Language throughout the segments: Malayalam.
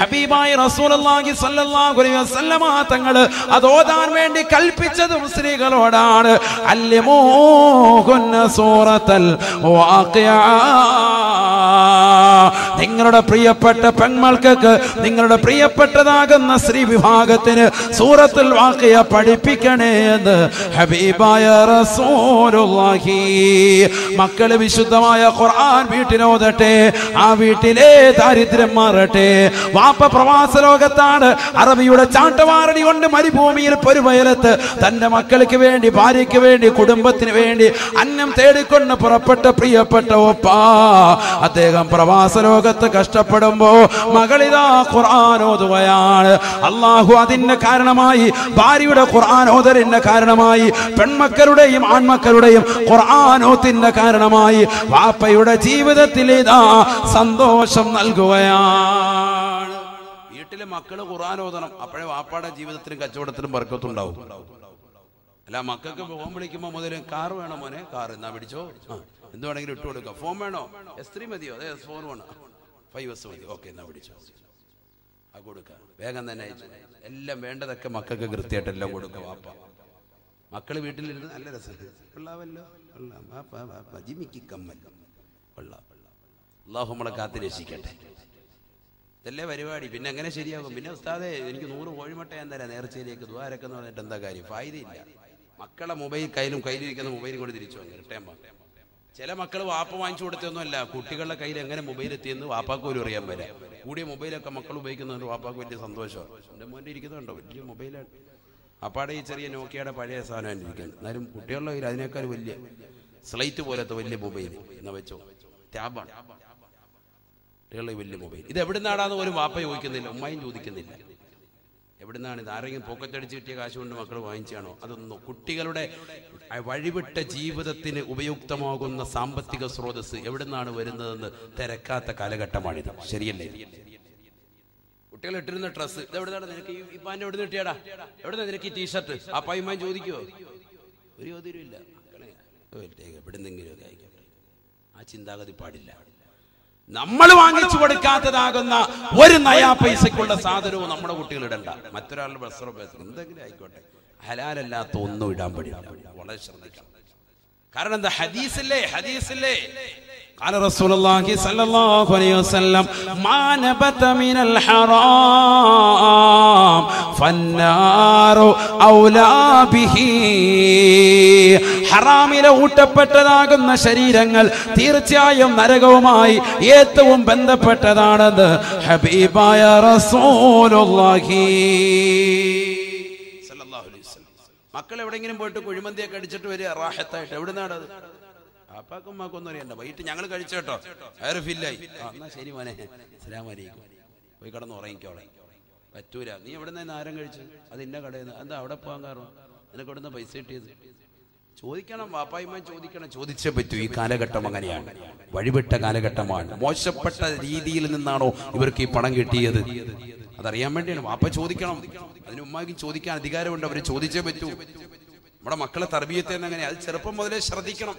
ഹബീബായി റസൂലുള്ളാഹി സ്വല്ലല്ലാഹു അലൈഹി വസല്ലമ തങ്ങൾ അത് ഓതാൻ വേണ്ടി കൽപ്പിച്ചതും സ്ത്രീകളോടാണ്. അല്ലിമൂഹുന്ന സൂറത്തൽ വാഖിഅ നിങ്ങളുടെ പ്രിയപ്പെട്ട പെൺമക്കൾക്ക് നിങ്ങളുടെ പ്രിയപ്പെട്ടതാകുന്ന സ്ത്രീ വിഭാഗത്തിന് സൂറത്തിൽ വാക്കിയ പഠിപ്പിക്കണേ എന്ന് ഹബീബായ റസൂലുള്ളാഹി. മക്കൾ വിശുദ്ധമായ ഖുർആൻ വീട്ടിലോതട്ടെ ആ വീട്ടിലെ ദാരിദ്ര്യം മാറട്ടെ. വാപ്പ പ്രവാസ ലോകത്താണ്. അറബിയുടെ ചാട്ടവാറടി കൊണ്ട് മരുഭൂമിയിൽ പൊരുവയലത്ത് തന്റെ മക്കൾക്ക് വേണ്ടി ഭാര്യയ്ക്ക് വേണ്ടി കുടുംബത്തിന് വേണ്ടി അന്നം തേടിക്കൊണ്ട് പുറപ്പെട്ട പ്രിയപ്പെട്ട ഒപ്പാ അദ്ദേഹം പ്രവാസ ലോകത്ത് കഷ്ടപ്പെടുമ്പോ മകളിതാ ഖുർആൻ ഓതുകയാണ്. അള്ളാഹു അതിന്റെ കാരണമായി ഭാര്യയുടെ ഖുർആൻ ഓതലിന് കാരണമായി പെൺമക്കളുടെയും ആൺമക്കളുടെയും ഖുർആാനോത്തിന്റെ കാരണമായി വാപ്പയുടെ ജീവിതത്തിൽ ഇതാ സന്തോഷം നൽകുകയാണ്. വീട്ടിലെ മക്കൾ ഖുർആൻ ഓതണം. അപ്പോഴേ വാപ്പാടെ ജീവിതത്തിലും കച്ചവടത്തിലും ബർക്കത്തുണ്ടാവും അല്ല മക്കൾക്ക് ഫോൺ വിളിക്കുമ്പോ മുതൽ കാർ വേണോ മോനെ? കാർ. എന്നാ പിടിച്ചോ? എന്ത് വേണമെങ്കിലും ഇട്ട് കൊടുക്കാം. ഫോൺ വേണോ? എസ് ത്രീ മതിയോ? അതെ ഫോർ വേണം. ഫൈവ് എസ് മതി ഓക്കെ എന്നാ പിടിച്ചോ. ആ കൊടുക്ക. വേഗം തന്നെ അയച്ചു. എല്ലാം വേണ്ടതൊക്കെ മക്കൾക്ക് കൃത്യമായിട്ട് എല്ലാം കൊടുക്കുക വാപ്പ. മക്കൾ വീട്ടിലിരുന്ന് നല്ല രസം. കൊള്ളാവല്ലോ കൊള്ളാം ജിമിക്ക് കമ്മൽ. കൊള്ളാം അള്ളാഹു നമ്മളെ കാത്ത് രക്ഷിക്കട്ടെ. ഇതല്ലേ പരിപാടി? പിന്നെ എങ്ങനെ ശരിയാകും? പിന്നെ ഉസ്താദെ എനിക്ക് നൂറ് കോഴിമുട്ട ഞാൻ തരാം. നേർച്ചയിലേക്ക് ദ്വാരൊക്കെ എന്ന് പറഞ്ഞിട്ട് എന്താ കാര്യം? ഫായതയില്ല മക്കളെ മൊബൈൽ കയ്യിലും കയ്യിലിരിക്കുന്ന മൊബൈൽ കൊണ്ട് തിരിച്ചു വന്നു. റിട്ടേൺ ചില മക്കൾ വാപ്പ വാങ്ങിച്ചു കൊടുത്തൊന്നുമല്ല. കുട്ടികളുടെ കയ്യിൽ എങ്ങനെ മൊബൈൽ എത്തിയെന്ന് വാപ്പാക്ക് പോലും അറിയാൻ വരെ. കൂടിയ മൊബൈലൊക്കെ മക്കൾ ഉപയോഗിക്കുന്നുണ്ട് വാപ്പാക്ക് വലിയ സന്തോഷമാണ് എന്റെ മോന്റെ ഇരിക്കുന്നുണ്ടോ വലിയ മൊബൈലാണ്. അപ്പാടെ ഈ ചെറിയ നോക്കിയുടെ പഴയ സാധനം ഇരിക്കുന്നത്. എന്നാലും കുട്ടികളുടെ കയ്യിൽ അതിനേക്കാൾ വലിയ സ്ലൈറ്റ് പോലത്തെ വലിയ മൊബൈൽ എന്നാ വെച്ചോ? ടാബാണ്. കുട്ടികളുടെ വലിയ മൊബൈൽ. ഇത് എവിടുന്നാടാന്ന് ഒരു വാപ്പ ചോദിക്കുന്നില്ല ഉമ്മയും ചോദിക്കുന്നില്ല. എവിടുന്നാണ് ഇത്? ആരെങ്കിലും പോക്കറ്റടിച്ച് കിട്ടിയ കാശ് കൊണ്ട് മക്കൾ വാങ്ങിച്ചാണോ? അതൊന്നും കുട്ടികളുടെ വഴിവിട്ട ജീവിതത്തിന് ഉപയുക്തമാകുന്ന സാമ്പത്തിക സ്രോതസ് എവിടുന്നാണ് വരുന്നതെന്ന് തിരക്കാത്ത കാലഘട്ടമാണിത്. ശരിയല്ലേ? കുട്ടികൾ ഇട്ടിരുന്ന ഡ്രസ്സ് ഇത് എവിടുന്നാണ് നിനക്ക്? ഈ പാന്റെ എവിടെ കിട്ടിയാടാ? എവിടെ നിനക്ക് ഈ ടീഷർട്ട് ആ പൈമാൻ ചോദിക്കുവോ? ഒരു ചോദ്യമില്ല മക്കളെ ആയിക്കോട്ടെ. ആ ചിന്താഗതി പാടില്ല. നമ്മൾ വാങ്ങിച്ചു കൊടുക്കാത്തതാകുന്ന ഒരു നയാ പൈസക്കുള്ള സാധനവും നമ്മുടെ കുട്ടികൾ ഇടണ്ട മറ്റൊരാളുടെ വസ്ത്രം എന്തെങ്കിലും ആയിക്കോട്ടെ ഹലാലല്ലാത്ത ഒന്നും ഇടാൻ പാടില്ല വളരെ ശ്രദ്ധിക്കണം കാരണം എന്താ ഹദീസില്ലേ ഹദീസില്ലേ قال رسول الله صلى الله عليه وسلم ما نبت من الحرام فالنار أولى به ഹറാമിലെ ഊട്ടപ്പെട്ടതാകുന്ന ശരീരങ്ങൾ തീർച്ചയായും നരകവുമായി ഏറ്റവും ബന്ധപ്പെട്ടതാണെന്ന് ഹബീബായ റസൂലുള്ളാഹി. മക്കൾ എവിടെങ്കിലും പോയിട്ട് കുഴിമന്തിയൊക്കെ അടിച്ചിട്ട് വരിക റാഹത്തായിട്ട്. എവിടെ അത്? അപ്പാക്കും ഉമ്മാക്കൊന്നും അറിയണ്ട. വൈകിട്ട് ഞങ്ങൾ കഴിച്ചേട്ടോ അയറ് ഫില്ലായി എന്നാ ശരി മോനെ. അസ്സലാമു അലൈക്കും. പോയി കിടന്ന് ഉറങ്ങിക്കോളെ. പറ്റൂല. നീ എവിടെ നിന്ന് ആരം കഴിച്ചു അത് ഇന്ന കടയിൽ നിന്ന് എന്താ അവിടെ പോകാൻ കാരണം? നിനക്ക് എവിടെ നിന്ന് പൈസ കിട്ടിയത്? ചോദിക്കണം വാപ്പായ്മ ചോദിക്കണം ചോദിച്ചേ പറ്റൂ. ഈ കാലഘട്ടം അങ്ങനെയാണ്. വഴിപെട്ട കാലഘട്ടമാണ്. മോശപ്പെട്ട രീതിയിൽ നിന്നാണോ ഇവർക്ക് ഈ പണം കിട്ടിയത്? അതറിയാൻ വേണ്ടിയാണ്. വാപ്പ ചോദിക്കണം. അതിന് ഉമ്മാക്കും ചോദിക്കാൻ അധികാരമുണ്ട്. അവർ ചോദിച്ചേ പറ്റൂ. നമ്മുടെ മക്കളെ തർബീയത്തെ അങ്ങനെ. അത് ചെറുപ്പം മുതലേ ശ്രദ്ധിക്കണം.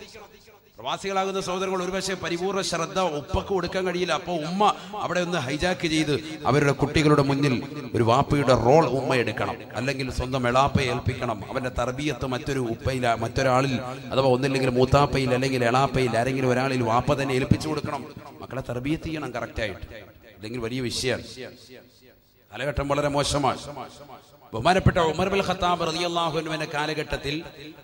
പ്രവാസികളാകുന്ന സഹോദരങ്ങൾ ഒരുപക്ഷെ പരിപൂർണ ശ്രദ്ധ ഉപ്പക്ക് കൊടുക്കാൻ കഴിയില്ല. അപ്പോൾ ഉമ്മ അവിടെ ഒന്ന് ഹൈജാക്ക് ചെയ്ത് അവരുടെ കുട്ടികളുടെ മുന്നിൽ ഒരു വാപ്പയുടെ റോൾ ഉമ്മ എടുക്കണം. അല്ലെങ്കിൽ സ്വന്തം എളാപ്പയെ ഏൽപ്പിക്കണം. അവന്റെ തർബീയത്ത് മറ്റൊരു ഉപ്പയിൽ മറ്റൊരാളിൽ അഥവാ ഒന്നില്ലെങ്കിൽ മൂത്താപ്പയിൽ അല്ലെങ്കിൽ എളാപ്പയിൽ ആരെങ്കിലും ഒരാളിൽ വാപ്പ തന്നെ ഏൽപ്പിച്ചു കൊടുക്കണം. മക്കളെ തർബീയത്ത് ചെയ്യണം കറക്റ്റായിട്ട് അല്ലെങ്കിൽ വലിയ വിഷയമാണ് കാലഘട്ടം വളരെ മോശമാണ്. ബഹുമാനപ്പെട്ട ഉമർ ബിൽ ഖത്താബ് റളിയല്ലാഹുവിന്റെ കാലഘട്ടത്തിൽ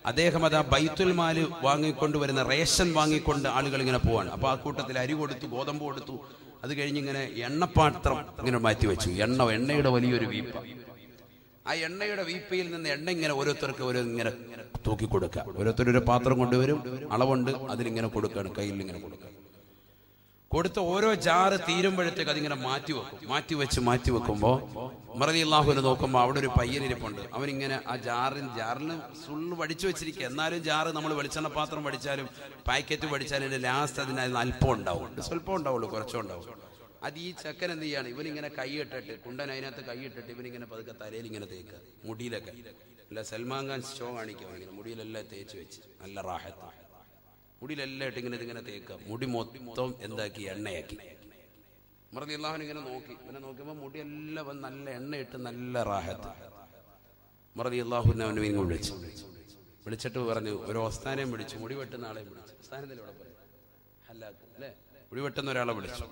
അദ്ദേഹം അത് ബൈത്തുൽ മാൽ വാങ്ങിക്കൊണ്ടുവരുന്ന റേഷൻ വാങ്ങിക്കൊണ്ട് ആളുകൾ ഇങ്ങനെ പോവാണ്. അപ്പൊ ആ കൂട്ടത്തിൽ അരി കൊടുത്തു ഗോതമ്പ് കൊടുത്തു. അത് കഴിഞ്ഞ് ഇങ്ങനെ എണ്ണപ്പാത്രം ഇങ്ങനെ മാറ്റി വെച്ചു. എണ്ണ എണ്ണയുടെ വലിയൊരു വീപ്പ. ആ എണ്ണയുടെ വീപ്പയിൽ നിന്ന് എണ്ണ ഇങ്ങനെ ഓരോരുത്തർക്ക് ഓരോ ഇങ്ങനെ തൂക്കി കൊടുക്കുക ഓരോരുത്തർ ഒരു പാത്രം കൊണ്ടുവരും അളവുണ്ട് അതിലിങ്ങനെ കൊടുക്കുകയാണ് കയ്യിൽ ഇങ്ങനെ കൊടുക്കുക. കൊടുത്ത ഓരോ ജാറ് തീരുമ്പോഴത്തേക്ക് അതിങ്ങനെ മാറ്റി വെക്കും. മാറ്റി വെച്ച് മാറ്റി വെക്കുമ്പോ മറതി അള്ളാഹുവിനെ നോക്കുമ്പോൾ അവിടെ ഒരു പയ്യനിരിപ്പുണ്ട്. അവനിങ്ങനെ ആ ജാറിന് ജാറിന് ഫുള്ള് വടിച്ചു വെച്ചിരിക്കുക എന്നാലും ജാറ് നമ്മൾ വെളിച്ചെണ്ണ പാത്രം വടിച്ചാലും പാക്കറ്റ് വടിച്ചാലും അതിന്റെ ലാസ്റ്റ് അതിന് അല്പം ഉണ്ടാവും. സ്വല്പം ഉണ്ടാവുള്ളൂ കുറച്ചും ഉണ്ടാവും. അത് ഈ ചക്കൻ എന്ത് ചെയ്യാണ്? ഇവനിങ്ങനെ കൈയിട്ടിട്ട് കുണ്ടൻ അതിനകത്ത് കൈയിട്ടിട്ട് ഇവനിങ്ങനെ പതുക്കെ തലയിൽ ഇങ്ങനെ തേക്കുക മുടിയിലൊക്കെ. അല്ല സൽമാൻ ഖാൻ ഷോ കാണിക്കുക മുടിയിലെല്ലാം തേച്ച് വെച്ച്. നല്ല റാഹത്ത് മുടിയിലെല്ലാം ഇട്ട് ഇങ്ങനെ ഇതിങ്ങനെ തേക്കുക. മുടി മൊത്തം എന്താക്കി? എണ്ണയാക്കി. ഉമർ അള്ളാഹുൻ ഇങ്ങനെ നോക്കി. ഇങ്ങനെ നോക്കിയപ്പോൾ മുടിയെല്ലാം വന്ന് നല്ല എണ്ണയിട്ട് നല്ല റാഹത്ത്. ഉമർ അള്ളാഹുവിനെ അവനെ ഇങ്ങനെ വിളിച്ചു. വിളിച്ചിട്ട് പറഞ്ഞു ഒരു ഓസ്ഥാനെയും വിളിച്ചു. മുടി വെട്ടുന്ന ആളെ വിളിച്ചു. ഓസ്ഥാനത്തിൽ ഇവിടെ പറയും. അല്ലേ? മുടി വെട്ടുന്ന ഒരാളെ വിളിച്ചു.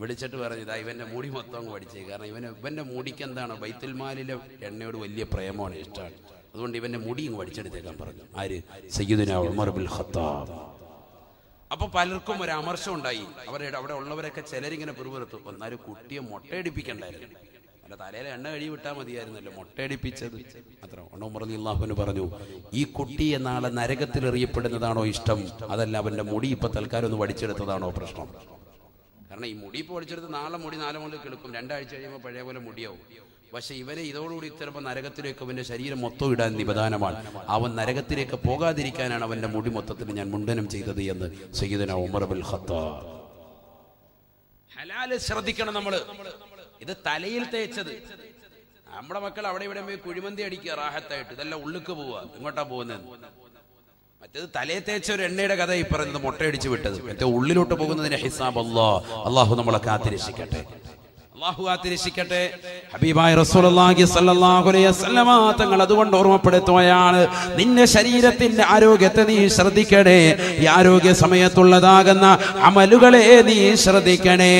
വിളിച്ചിട്ട് പറഞ്ഞു ഇതാ ഇവന്റെ മുടി മൊത്തം അങ്ങ് പഠിച്ചേ കാരണം ഇവന് ഇവന്റെ മുടിക്ക് എന്താണ്? ബൈത്തുൽമാലിലെ എണ്ണയോട് വലിയ പ്രേമമാണ് ഇഷ്ടമാണ്. അതുകൊണ്ട് ഇവന്റെ മുടി ഇങ്ങ് പഠിച്ചെടുത്തേക്കാൻ പറഞ്ഞു. ആര്? സയ്യിദുനാ ഉമർ ബിൽ ഖത്താബ്. അപ്പൊ പലർക്കും ഒരു അമർശം ഉണ്ടായി. അവരുടെ അവിടെ ഉള്ളവരൊക്കെ ചിലരിങ്ങനെ പിറുപിറുത്തു. എന്നാലും കുട്ടിയെ മുട്ടയടിപ്പിക്കണ്ടായിരുന്നു. അല്ല തലയിലെ എണ്ണ കഴി വിട്ടാൽ മതിയായിരുന്നല്ലോ മുട്ടയടിപ്പിച്ചത്. അത്ര ഉണമുറലി അള്ളാഹുവിന് പറഞ്ഞു ഈ കുട്ടിയെ നാളെ നരകത്തിൽ എറിയപ്പെടുന്നതാണോ ഇഷ്ടം? അതല്ല അവന്റെ മുടി ഇപ്പൊ തൽക്കാലം ഒന്ന് പഠിച്ചെടുത്തതാണോ പ്രശ്നം? കാരണം ഈ മുടി ഇപ്പോൾ പഠിച്ചെടുത്ത് നാളെ മുടി നാലു മുതൽ കിടക്കും രണ്ടാഴ്ച കഴിയുമ്പോൾ പഴയ പോലെ മുടിയാവും. പക്ഷെ ഇവരെ ഇതോടുകൂടി ചിലപ്പോൾ നരകത്തിലേക്ക് അവന്റെ ശരീരം മൊത്തം ഇടാൻ നിബദാനമാണ് അവൻ നരകത്തിലേക്ക് പോകാതിരിക്കാനാണ് അവന്റെ മുടി മൊത്തത്തിൽ ഞാൻ മുണ്ടനം ചെയ്തത് എന്ന് സയ്യിദന ഉമർ ബിൽ ഹലാൽ ശ്രദ്ധിക്കണം നമ്മൾ. ഇത് തലയിൽ തേച്ചത്. നമ്മുടെ മക്കൾ അവിടെ ഇവിടെ പോയി കുഴിമന്തി അടിക്കുക റാഹത്തായിട്ട്. ഇതെല്ലാം ഉള്ളിക്ക് പോവുക ഇങ്ങോട്ടാ പോകുന്നത് മറ്റേത് തലയെ തേച്ച ഒരു എണ്ണയുടെ കഥ ഈ പറയുന്നത് മുട്ടയടിച്ച് വിട്ടത്. മറ്റേ ഉള്ളിലോട്ട് പോകുന്നതിന്റെ ഹിസാബ് അള്ളാഹു നമ്മളെ കാത്തിരക്ഷിക്കട്ടെ. അള്ളാഹു കാത്തിരക്ഷിക്കട്ടെ ഹബീബായ റസൂലുള്ളാഹി സ്വല്ലല്ലാഹു അലൈഹി വസല്ലമ തങ്ങൾ അതുകൊണ്ട് ഓർമ്മപ്പെടുത്തുകയാണ്. നിന്റെ ശരീരത്തിന്റെ ആരോഗ്യത്തെ നീ ശ്രദ്ധിക്കണേ. ഈ ആരോഗ്യ സമയത്തുള്ളതാകുന്ന അമലുകളെ നീ ശ്രദ്ധിക്കണേ.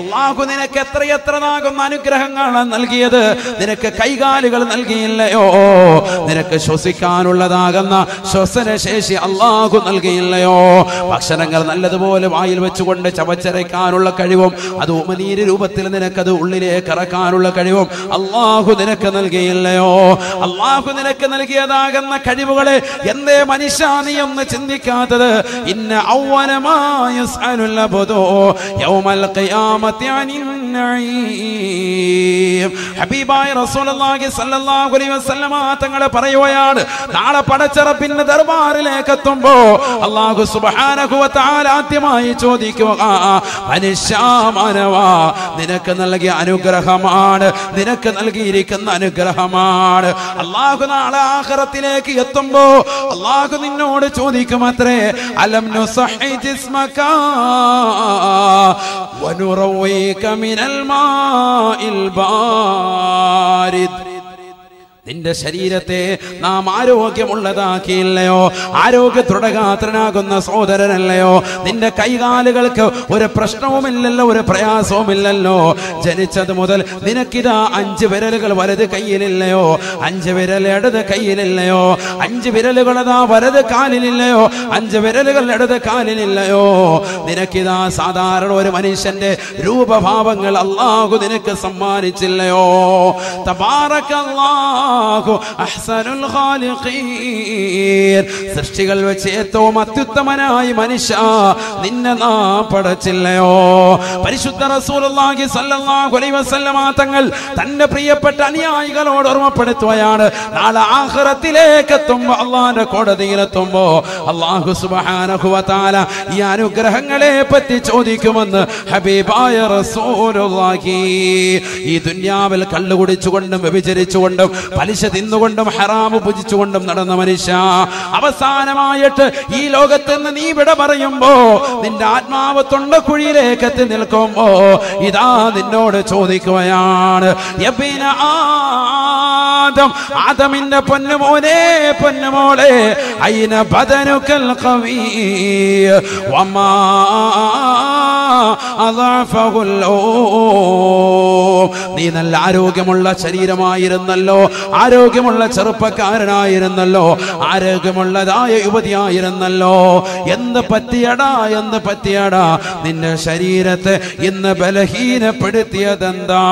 അള്ളാഹു നിനക്ക് എത്രയെത്രതാകുന്ന അനുഗ്രഹങ്ങളാണ് നൽകിയത്. നിനക്ക് കൈകാലുകൾ നൽകിയില്ലയോ? നിനക്ക് ശ്വസിക്കാനുള്ളതാകുന്ന ശ്വസന ശേഷി അള്ളാഹു നൽകിയില്ലയോ? ഭക്ഷണങ്ങൾ നല്ലതുപോലെ വായിൽ വെച്ചുകൊണ്ട് ചവച്ചരയ്ക്കാനുള്ള കഴിവും അത് ഉമനീര് രൂപത്തിൽ നിനക്കത് ഉള്ളിലേക്ക് ഇറക്കാനുള്ള കഴിവും അള്ളാഹു നിനക്ക് നൽകിയില്ലയോ? അള്ളാഹു നിനക്ക് നൽകിയതാകുന്ന കഴിവുകളെ എന്തേ മനുഷ്യ നീ ഒന്ന് ചിന്തിക്കാത്തത്? ഇന്ന ഔവനമായ യൗമൽ ഹബീബായ റസൂലുള്ളാഹി അലൈഹി വസല്ലമ തങ്ങളെ പറയുകയാണ് നാളെ പടച്ചറപ്പിന്റെ ദർബാറിലേക്ക് എത്തുമ്പോ അല്ലാഹു സുബ്ഹാനഹു ആദ്യമായി ചോദിക്കുക മനുഷ്യ മാനവാ നിനക്ക് നൽകിയ അനുഗ്രഹമാണ്. നിനക്ക് നൽകിയിരിക്കുന്ന അനുഗ്രഹമാണ്. അള്ളാഹു നാളെ ആഹ്റത്തിലേക്ക് എത്തുമ്പോ അള്ളാഹു നിന്നോട് ചോദിക്കുമത്രേ അലം നുസഹി ജിസ്മക വനുറവീക മിനൽ മാഇൽ ബാരിദ്. നിന്റെ ശരീരത്തെ നാം ആരോഗ്യമുള്ളതാക്കിയില്ലയോ? ആരോഗ്യ ദൃഢഗാത്രനാകുന്ന സഹോദരനല്ലയോ? നിന്റെ കൈകാലുകൾക്ക് ഒരു പ്രശ്നവുമില്ലല്ലോ ഒരു പ്രയാസവുമില്ലല്ലോ. ജനിച്ചത് മുതൽ നിനക്കിതാ അഞ്ച് വിരലുകൾ വലത് കയ്യിലില്ലയോ അഞ്ച് വിരൽ ഇടത് കയ്യിലില്ലയോ അഞ്ച് വിരലുകളതാ വലത് കാലിലില്ലയോ? അഞ്ച് വിരലുകൾ ഇടത് കാലിലില്ലയോ? നിനക്കിതാ സാധാരണ ഒരു മനുഷ്യന്റെ രൂപഭാവങ്ങൾ അള്ളാഹു നിനക്ക് സമ്മാനിച്ചില്ലയോ? തബാറക്കല്ലാഹു അഹ്സനുൽ ഖാലിഖീൻ. സൃഷ്ടികൾ വെച്ച് ഏറ്റവും അത്യുത്തമനായി മനുഷ്യ നിന്നെ നാം പടച്ചില്ലയോ? പരിശുദ്ധ റസൂലുള്ളാഹി സല്ലല്ലാഹു അലൈഹി വസല്ലമ തങ്ങൾ തന്റെ പ്രിയപ്പെട്ട അനുയായികളോട് ഓർമ്മപ്പെടുത്തുകയാണ്. നാളെ ആഖിറത്തിലേക്ക് എത്തുമ്പോൾ അള്ളാഹിന്റെ കോടതിയിലെത്തുമ്പോ അള്ളാഹു സുബ്ഹാനഹു വ തആല ഈ അനുഗ്രഹങ്ങളെ പറ്റി ചോദിക്കുമെന്ന് ഹബീബായ റസൂലുള്ളാഹി. ഈ ദുനിയാവിൽ കള്ളു കുടിച്ചുകൊണ്ടും വ്യഭിചരിച്ചുകൊണ്ടും പലിശ തിന്നുകൊണ്ടും ഹറാമ് ഭുജിച്ചുകൊണ്ടും നടന്ന മനുഷ്യ. അവസാനമായിട്ട് ഈ ലോകത്ത് നിന്ന് നീ വിട പറയുമ്പോ നിന്റെ ആത്മാവ് തൊണ്ടക്കുഴിയിലേക്ക് എത്തി നിൽക്കുമ്പോ ഇതാ നിന്നോട് ചോദിക്കുകയാണ്. ആദം ആദമിന്റെ പൊന്നുമോനെ പൊന്നുമോളെ അയിന ബദനുക്കൽ കവി വമാ നീ നല്ല ആരോഗ്യമുള്ള ശരീരമായിരുന്നല്ലോ ആരോഗ്യമുള്ള ചെറുപ്പക്കാരനായിരുന്നല്ലോ ആരോഗ്യമുള്ളതായ യുവതിയായിരുന്നല്ലോ. എന്ത് പറ്റിയടാ എന്ത് പറ്റിയടാ? നിന്റെ ശരീരത്തെ ഇന്ന് ബലഹീനപ്പെടുത്തിയതെന്താ?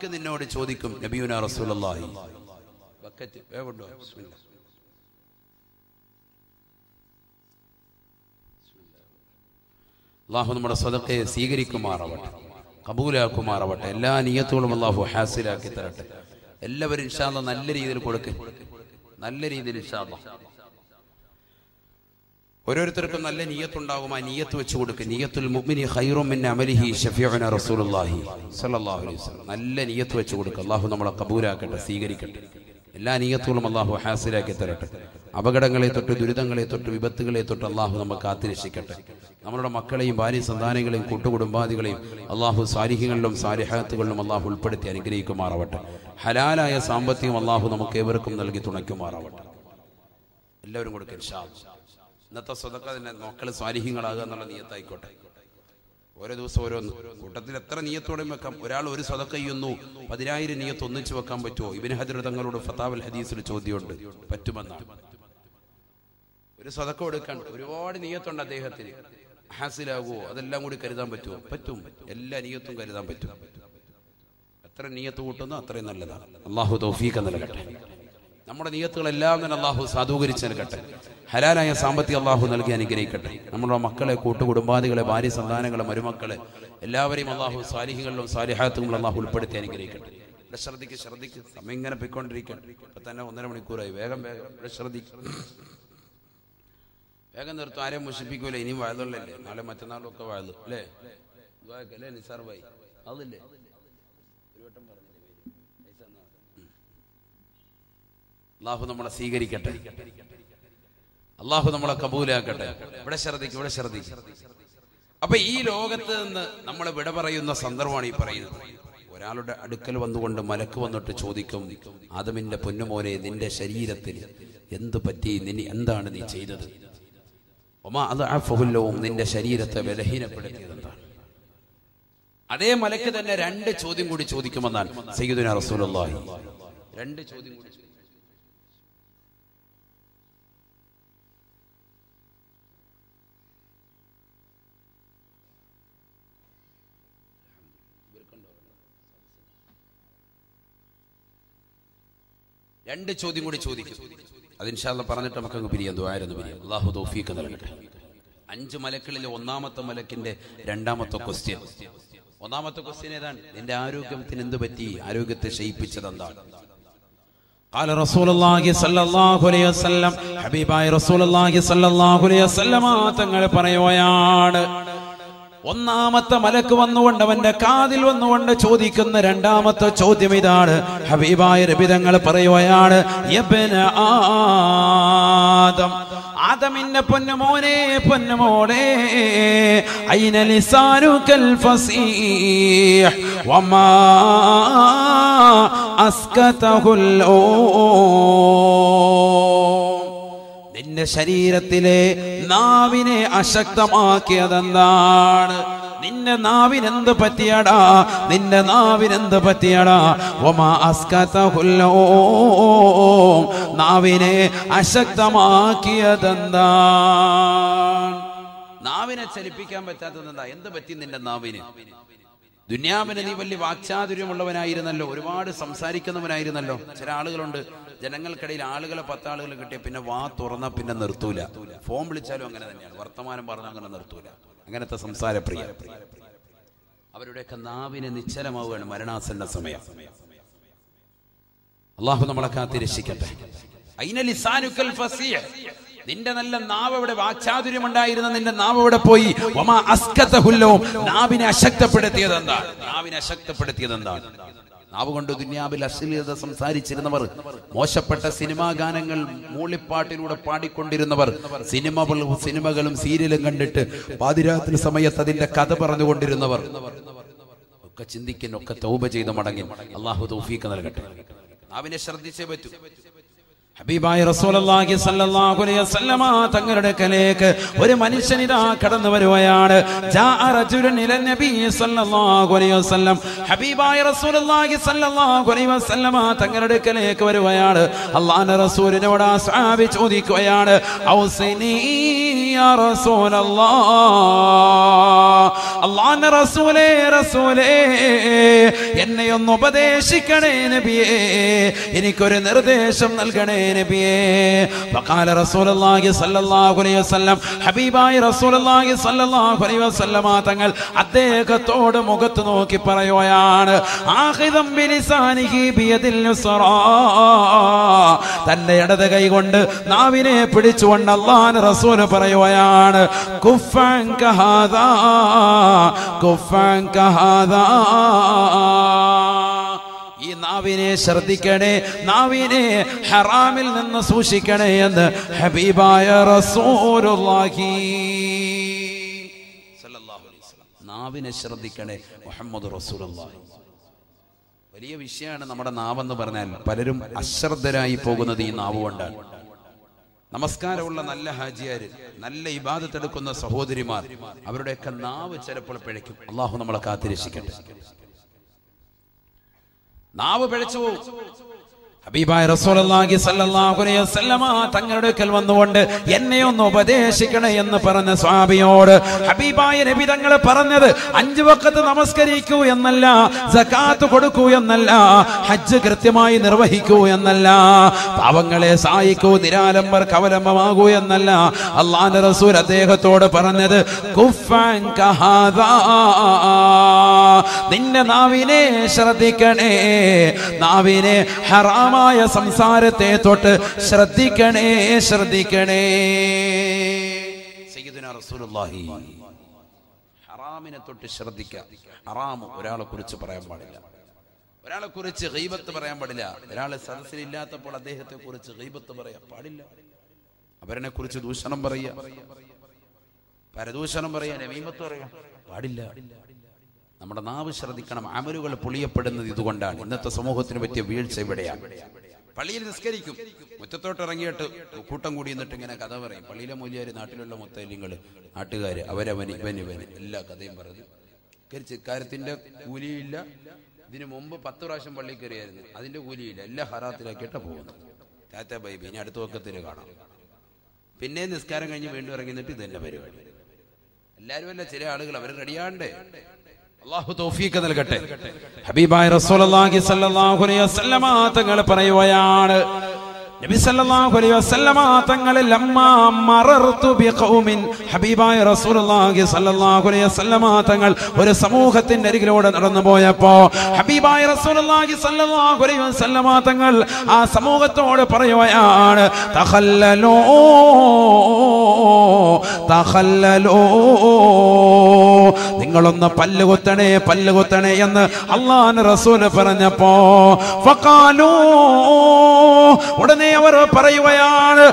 മലക്ക് നിന്നോട് ചോദിക്കും? നബിയുന റസൂലി. അള്ളാഹു നമ്മുടെ സ്വതക്കയെ സ്വീകരിക്കുമാറാവട്ടെ. കബൂലാക്കുമാറാവട്ടെ. എല്ലാ നിയത്തുകളും അള്ളാഹു ഹാസിലാക്കി തരട്ടെ. എല്ലാവരും ഇൻഷാല്ല നല്ല രീതിയിൽ കൊടുക്കും. നല്ല രീതിയിൽ ഇൻഷാല്ല ഓരോരുത്തർക്കും നല്ല നീയത്തുണ്ടാകും. ആ നീയത്ത് വെച്ച് കൊടുക്കും. നീയത്തുൽ മുഅ്മിനി ഖൈറും മിൻ അമലിഹി ഷഫീഉന റസൂലുള്ളാഹി സ്വല്ലല്ലാഹു അലൈഹി വസല്ലം. നല്ല നീയത്ത് വെച്ച് കൊടുക്കുക അള്ളാഹു നമ്മളെ കബൂലാക്കട്ടെ സ്വീകരിക്കട്ടെ. എല്ലാ നീയത്തുകളും അള്ളാഹു ഹാസിലാക്കി തരട്ടെ. അപകടങ്ങളെ തൊട്ട് ദുരിതങ്ങളെ തൊട്ട് വിപത്തുകളെ തൊട്ട് അള്ളാഹു നമുക്ക് കാത്തിരക്ഷിക്കട്ടെ. നമ്മളുടെ മക്കളെയും ഭാര്യ സന്താനങ്ങളെയും കൂട്ടുകുടുംബാദികളെയും അള്ളാഹു സാരിഹ്യങ്ങളിലും സാരിഹാത്തുകളിലും അള്ളാഹു ഉൾപ്പെടുത്തി അനുഗ്രഹിക്കുമാറാവട്ടെ. ഹലാലായ സാമ്പത്തികം അള്ളാഹു നമുക്ക് ഏവർക്കും നൽകി തുണയ്ക്കുമാറാവട്ടെ. എല്ലാവരും കൊടുക്കും. ഇന്നത്തെ സ്വതക്ക തന്നെ മക്കൾ സ്വാരിഹ്യങ്ങളാകുക എന്നുള്ള നീയത്തായിക്കോട്ടെ. ഓരോ ദിവസം ഓരോന്ന്. കൂട്ടത്തിൽ എത്ര നീയത്തോടെയും വെക്കാം. ഒരാൾ ഒരു സ്വതക്ക ചെയ്യുന്നു പതിനായിരം നീയത്ത് ഒന്നിച്ചു വെക്കാൻ പറ്റുമോ? ഇബിൻ ഹജർ തങ്ങളോട് ഫത്താവൽ ഹദീസിൽ ചോദ്യമുണ്ട്. പറ്റുമെന്നാണ് ഒരു സ്വതക്കം കൊടുക്കാൻ ഒരുപാട് നീയത്തുണ്ട് അദ്ദേഹത്തിന്. ഹാസിലാകുമോ അതെല്ലാം കൂടി കരുതാൻ പറ്റുമോ? പറ്റും. എല്ലാ നീയത്തും കരുതാൻ പറ്റും. എത്ര നീയത്ത് കൂട്ടുന്നു അത്രയും നല്ലതാണ് അള്ളാഹു തൗഫീഖ് നൽകട്ടെ. നമ്മുടെ നിയത്തുകളെല്ലാം തന്നെ അള്ളാഹു സാധൂകരിച്ച് നൽകട്ടെ ഹലാലായ സാമ്പത്തിക അള്ളാഹു നൽകി അനുഗ്രഹിക്കട്ടെ. നമ്മുടെ മക്കളെ കൂട്ടുകുടുംബാദികളെ ഭാര്യ സന്താനങ്ങളെ മരുമക്കളെ എല്ലാവരെയും അള്ളാഹു സാലിഹികളിലും സാലിഹാത്തുകളും അള്ളാഹു ഉൾപ്പെടുത്തി അനുഗ്രഹിക്കട്ടെ. ഇവിടെ ശ്രദ്ധിക്ക് ശ്രദ്ധിക്ക്. സമയം ഇങ്ങനെ പോയിക്കൊണ്ടിരിക്കണം ഇപ്പൊ തന്നെ ഒന്നര മണിക്കൂറായി. വേഗം വേഗം. ഇവിടെ ശ്രദ്ധിക്കും. വേഗം നിർത്തും. ആരെയും മുഷിപ്പിക്കൂല ഇനിയും വായതല്ലേ നാളെ മറ്റന്നാളും ഒക്കെ ദുആക്ക് അല്ലേ? നിസാർ ഭായി. അതില്ലേ ഒരു വട്ടം പറഞ്ഞില്ലേ പേര്? പൈസ തന്നാ മതി. ഉം. അള്ളാഹു നമ്മളെ സ്വീകരിക്കട്ടെ. അള്ളാഹു നമ്മളെ കബൂലാക്കട്ടെ. ഇവിടെ ശ്രദ്ധിക്കും ഇവിടെ ശ്രദ്ധിക്കും. അപ്പൊ ഈ ലോകത്ത് നിന്ന് നമ്മൾ വിട പറയുന്ന സന്ദർഭമാണ് ഈ പറയുന്നത്. ഒരാളുടെ അടുക്കൽ വന്നുകൊണ്ട് മലക്ക് വന്നിട്ട് ചോദിക്കും ആദമിന്റെ പൊന്നുമോനെ നിന്റെ ശരീരത്തിൽ എന്ത് പറ്റി? നിന്നെ എന്താണ് നീ ചെയ്തത്? ഒമാ അത് അഫുല്ലവും നിന്റെ ശരീരത്തെ ബലഹീനപ്പെടുത്തിയത് എന്താണ്? അതേ മലക്ക് തന്നെ രണ്ട് ചോദ്യം കൂടി ചോദിക്കുമെന്നാണ് സയ്യിദുന റസൂലുള്ളാഹി. രണ്ട് ചോദ്യം കൂടി ചോദിക്കും. രണ്ട് ചോദ്യം കൂടി ചോദിക്കും അത് ഇൻഷാല്ല പറഞ്ഞിട്ട് നമുക്ക് അങ്ങ് പിരിയാം ദ്വാരെന്ന് പിരിയാം അള്ളാഹു തൗഫീഖ് നൽകട്ടെ അഞ്ച് മലക്കളിലെ ഒന്നാമത്തെ മലക്കിന്റെ രണ്ടാമത്തെ ക്വസ്റ്റ്യൻ ഒന്നാമത്തെ ക്വസ്റ്റ്യൻ ഏതാണ് നിന്റെ ആരോഗ്യത്തിന് എന്ത് പറ്റി ആരോഗ്യത്തെ ക്ഷയിപ്പിച്ചത് എന്താണ് قال رسول الله صلى الله عليه وسلم ഹബീബായ റസൂൽ അള്ളാഹി സല്ലല്ലാഹു അലൈഹി വസല്ലമ തങ്ങൾ പറയുകയാണ് ഒന്നാമത്തെ മലക്ക് വന്നുകൊണ്ട് അവന്റെ കാതിൽ വന്നുകൊണ്ട് ചോദിക്കുന്ന രണ്ടാമത്തെ ചോദ്യം ഇതാണ്. ഹബീബായ രബിതങ്ങൾ പറയുകയാണ് ആദം. ആദമിന്റെ പൊന്നുമോനെ അയിന ലിസാനുകൽ ഫസീഹ് വമാ അസ്കതഹുൽ ഓം നിന്റെ ശരീരത്തിലെ നാവിനെ അശക്തമാക്കിയതെന്താണ്? നിന്റെ നാവിനെന്ത് പറ്റിയടാ? നിന്റെ നാവിനെന്ത് പറ്റിയടാ? ഒമാ അസ്കതഹുല്ലോ. നാവിനെ അശക്തമാക്കിയതെന്താണ്? നാവിനെ ചലിപ്പിക്കാൻ പറ്റാത്തതെന്താ? എന്ത് പറ്റി നിന്റെ നാവിന്? ദുന്യാവിന് നീ വലിയ വാക്ചാതുര്യമുള്ളവനായിരുന്നല്ലോ ഒരുപാട് സംസാരിക്കുന്നവനായിരുന്നല്ലോ. ചില ആളുകളുണ്ട് ജനങ്ങൾക്കിടയിൽ ആളുകളെ പത്താളുകൾ കിട്ടിയ പിന്നെ വാ തുറന്ന പിന്നെ നിർത്തൂല. ഫോൺ വിളിച്ചാലും അങ്ങനെ തന്നെയാണ് വർത്തമാനം പറഞ്ഞാൽ അങ്ങനെ നിർത്തൂല. അങ്ങനത്തെ സംസാരപ്രിയ. അവരുടെയൊക്കെ നാവിനെ നിശ്ചലമാവുകയാണ് മരണാസന്ന സമയം. അള്ളാഹു നമ്മളെ കാത്തിരക്ഷിക്കട്ടെ. നിന്റെ നല്ല നാവ് അവിടെ വാക്ചാതുര്യം ഉണ്ടായിരുന്ന നിന്റെ നാവ് അവിടെ പോയി. വമാ അസ്കതഹുല്ലോ നാവിനെ അശക്തപ്പെടുത്തിയത് എന്താണ് നാവിനെ അശക്തപ്പെടുത്തിയത് എന്താണ് നാവ് കൊണ്ട് ദുന്യാവിൽ അശ്ലീലത സംസാരിച്ചിരുന്നവർ മോശപ്പെട്ട സിനിമാ ഗാനങ്ങൾ മൂളിപ്പാട്ടിലൂടെ പാടിക്കൊണ്ടിരുന്നവർ സിനിമകളും സിനിമകളും സീരിയലും കണ്ടിട്ട് പാതിരാത്രി സമയത്ത് അതിന്റെ കഥ പറഞ്ഞുകൊണ്ടിരുന്നവർ. ഒക്കെ ചിന്തിക്കാൻ ഒക്കെ തൗബ ചെയ്ത് മടങ്ങി. അള്ളാഹു തൗഫീഖ് നൽകട്ടെ. നാവിനെ ശ്രദ്ധിച്ചേ പറ്റൂ. ഹബീബായ റസൂലുള്ളാഹി സ്വല്ലല്ലാഹു അലൈഹി വസല്ലമ തങ്ങളുടെ കലേക്ക് ഒരു മനുഷ്യൻ ഇതാ കടന്നു വരുവയാണ് ജാഅ റജുലുൻ ഇല നബി സ്വല്ലല്ലാഹു അലൈഹി വസല്ലം. ഹബീബായ റസൂലുള്ളാഹി സ്വല്ലല്ലാഹു അലൈഹി വസല്ലമ തങ്ങളുടെ കലേക്ക് വരുവയാണ് അല്ലാഹുവിന്റെ റസൂലിനോട് ആ സ്വഹാബി ചോദിക്കുകയാണ് ഔസിനി യാ റസൂലല്ലാഹ് അല്ലാഹുവിന്റെ റസൂലേ റസൂലേ എന്നെ ഒന്ന് ഉപദേശിക്കണേ നബിയേ. എനിക്കൊരു നിർദ്ദേശം നൽകണേ. നബിയേ. വഖാല റസൂലുള്ളാഹി സ്വല്ലല്ലാഹു അലൈഹി വസല്ലം ഹബീബായ റസൂലുള്ളാഹി സ്വല്ലല്ലാഹു അലൈഹി വസല്ലമ തങ്ങൾ അദ്ദേഹത്തോട് മുഖത്ത് നോക്കി പറയുകയാണ് ആഖിദം ബിലിസാനിഹി ബിയദിൽ യുസ്റാ. തന്റെ ഇടത് കൈ കൊണ്ട് നാവിനെ പിടിച്ചുകൊണ്ട് അല്ലാഹു റസൂൽ പറയുകയാണ് കുഫൻ കഹാദാ കുഫൻ കഹാദാ. നാവിനെ ശ്രദ്ധിക്കണേ നാവിനെ ഹറാമിൽ നിന്ന് സൂക്ഷിക്കണേ എന്ന് ഹബീബായ റസൂലുള്ളാഹി. നാവിനെ ശ്രദ്ധിക്കണേ മുഹമ്മദ് റസൂലുള്ളാഹി. വലിയ വിഷയമാണ് നമ്മുടെ നാവെന്ന് പറഞ്ഞാൽ പലരും അശ്രദ്ധരായി പോകുന്നത് ഈ നാവ് കൊണ്ടാണ്. നമസ്കാരമുള്ള നല്ല ഹാജിയാര് നല്ല ഇബാദത്തെടുക്കുന്ന സഹോദരിമാർ അവരുടെയൊക്കെ നാവ് ചിലപ്പോൾ പിഴയ്ക്കും. അള്ളാഹു നമ്മളെ കാത്തിരക്ഷിക്കട്ടെ. നാവ് പിഴച്ചു ഹബീബായ റസൂലുള്ളാഹി സ്വല്ലല്ലാഹു അലൈഹി വസല്ലമ തങ്ങളുടെ അടുക്കൽ വന്നുകൊണ്ട് എന്നെ ഒന്ന് ഉപദേശിക്കണേ എന്ന് പറഞ്ഞ സ്വാമിയോട് ഹബീബായ നബി തങ്ങൾ പറഞ്ഞത് അഞ്ചു വക്കത്ത് നമസ്കരിക്കൂ എന്നല്ല സകാത്ത് കൊടുക്കൂ എന്നല്ല ഹജ്ജ് കൃത്യമായി നിർവഹിക്കൂ എന്നല്ല പാവങ്ങളെ സഹായിക്കൂ നിരാലംബർ കവലംബമാകൂ എന്നല്ല. അള്ളാന്റെ റസൂൽ അദ്ദേഹത്തോട് പറഞ്ഞത് നിന്റെ നാവിനെ ശ്രദ്ധിക്കണേ നാവിനെ ഹറാമായ സംസാരത്തെ തൊട്ട് ശ്രദ്ധിക്കണേ ശ്രദ്ധിക്കണേ. റസൂലുള്ളാഹി. ഹറാമിനെ തൊട്ട് ശ്രദ്ധിക്കുക ഹറാം ഒരാളെ കുറിച്ച് പറയാൻ പാടില്ല. ഒരാളെ കുറിച്ച് ഗൈബത്ത് പറയാൻ പാടില്ല. ഒരാളെ സദസ്സിലില്ലാത്തപ്പോൾ അദ്ദേഹത്തെ കുറിച്ച് ഗൈബത്ത് പറയാൻ പാടില്ല. അവരനെ കുറിച്ച് ദൂഷണം പറയുക പരദൂഷണം പറയാൻ പറയാൻ പാടില്ല. നമ്മുടെ നാവ് ശ്രദ്ധിക്കണം അമലുകൾ പൊളിയപ്പെടുന്നത് ഇതുകൊണ്ടാണ്. ഇന്നത്തെ സമൂഹത്തിന് പറ്റിയ വീഴ്ച ഇവിടെയാണ്. പള്ളിയിൽ നിസ്കരിക്കും. മുറ്റത്തോട്ട് ഇറങ്ങിയിട്ട് കൂട്ടം കൂടി എന്നിട്ട് ഇങ്ങനെ കഥ പറയും. പള്ളിയിലെ മൂല്യാർ നാട്ടിലുള്ള മൊത്തലിങ്ങൾ നാട്ടുകാർ അവരവന് ഇവൻ ഇവന് എല്ലാ കഥയും പറഞ്ഞു കരിച്ച് കാര്യത്തിന്റെ കൂലിയില്ല. ഇതിനു മുമ്പ് പത്ത് പ്രാവശ്യം പള്ളി കയറിയായിരുന്നു. അതിന്റെ കൂലിയില്ല. എല്ലാ ഹറാത്തിലാക്കിയിട്ട് പോകുന്നു ടാറ്റ ബൈബി ഇനി അടുത്ത വക്കത്തിൽ കാണാം. പിന്നെ നിസ്കാരം കഴിഞ്ഞ് വീണ്ടും ഇറങ്ങി നിന്നിട്ട് ഇത് തന്നെ പരിപാടി. എല്ലാരും അല്ല ചില ആളുകൾ അവർ റെഡിയാണ്ടേ അള്ളാഹു തൗഫീഖ് നൽകട്ടെ. ഹബീബായ റസൂലുള്ളാഹി സ്വല്ലല്ലാഹു അലൈഹി വസല്ലമ തങ്ങൾ പറയുകയാണ് വസല്ലമ തങ്ങൾ ഒരു സമൂഹത്തിന്റെ അരികിലൂടെ നടന്നു പോയപ്പോ ഹബീബായ തങ്ങൾ ആ സമൂഹത്തോട് പറയുകയാണ് തഖല്ലലോ തഖല്ലലോ നിങ്ങളൊന്ന് പല്ലുകുത്തണേ പല്ലുകുത്തണേ എന്ന് അള്ളാഹ് റസൂൽ പറഞ്ഞപ്പോ ഉടനെ അവർ പറയുകയാണ്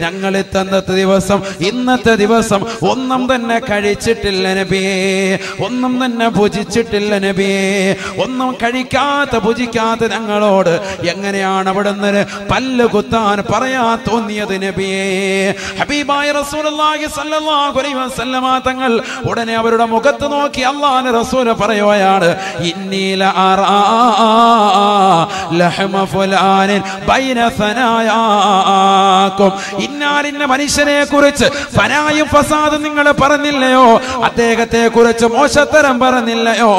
ഞങ്ങൾ ഇത്തന്നത്തെ ദിവസം ഇന്നത്തെ ദിവസം ഒന്നും തന്നെ കഴിച്ചിട്ടില്ല നബിയേ ഒന്നും തന്നെ ഭുജിച്ചിട്ടില്ല നബിയേ ഒന്നും കഴിക്കാത്ത ഭുജിക്കാത്ത ഞങ്ങളോട് എങ്ങനെയാണ് അവിടെ നിന്ന് പല്ല് കുത്താൻ പറയാ തോന്നിയത് നബിയേ? ഹബീബായ റസൂലുള്ളാഹി അലൈഹി വസല്ലമ തങ്ങൾ ഉടനെ അവരുടെ മുഖത്ത് നോക്കി അള്ളാഹു റസൂൽ പറയുകയാണ് ഇന്നീല ലഹമ ഫുലാനിൻ ബൈന സനായാക്കും. ഇന്നാലിന്ന മനുഷ്യനെ കുറിച്ച് ഫനായും ഫസാദും നിങ്ങൾ പറഞ്ഞില്ലയോ? അദ്ദേഹത്തെ കുറിച്ച് മോശത്തരം പറഞ്ഞില്ലയോ?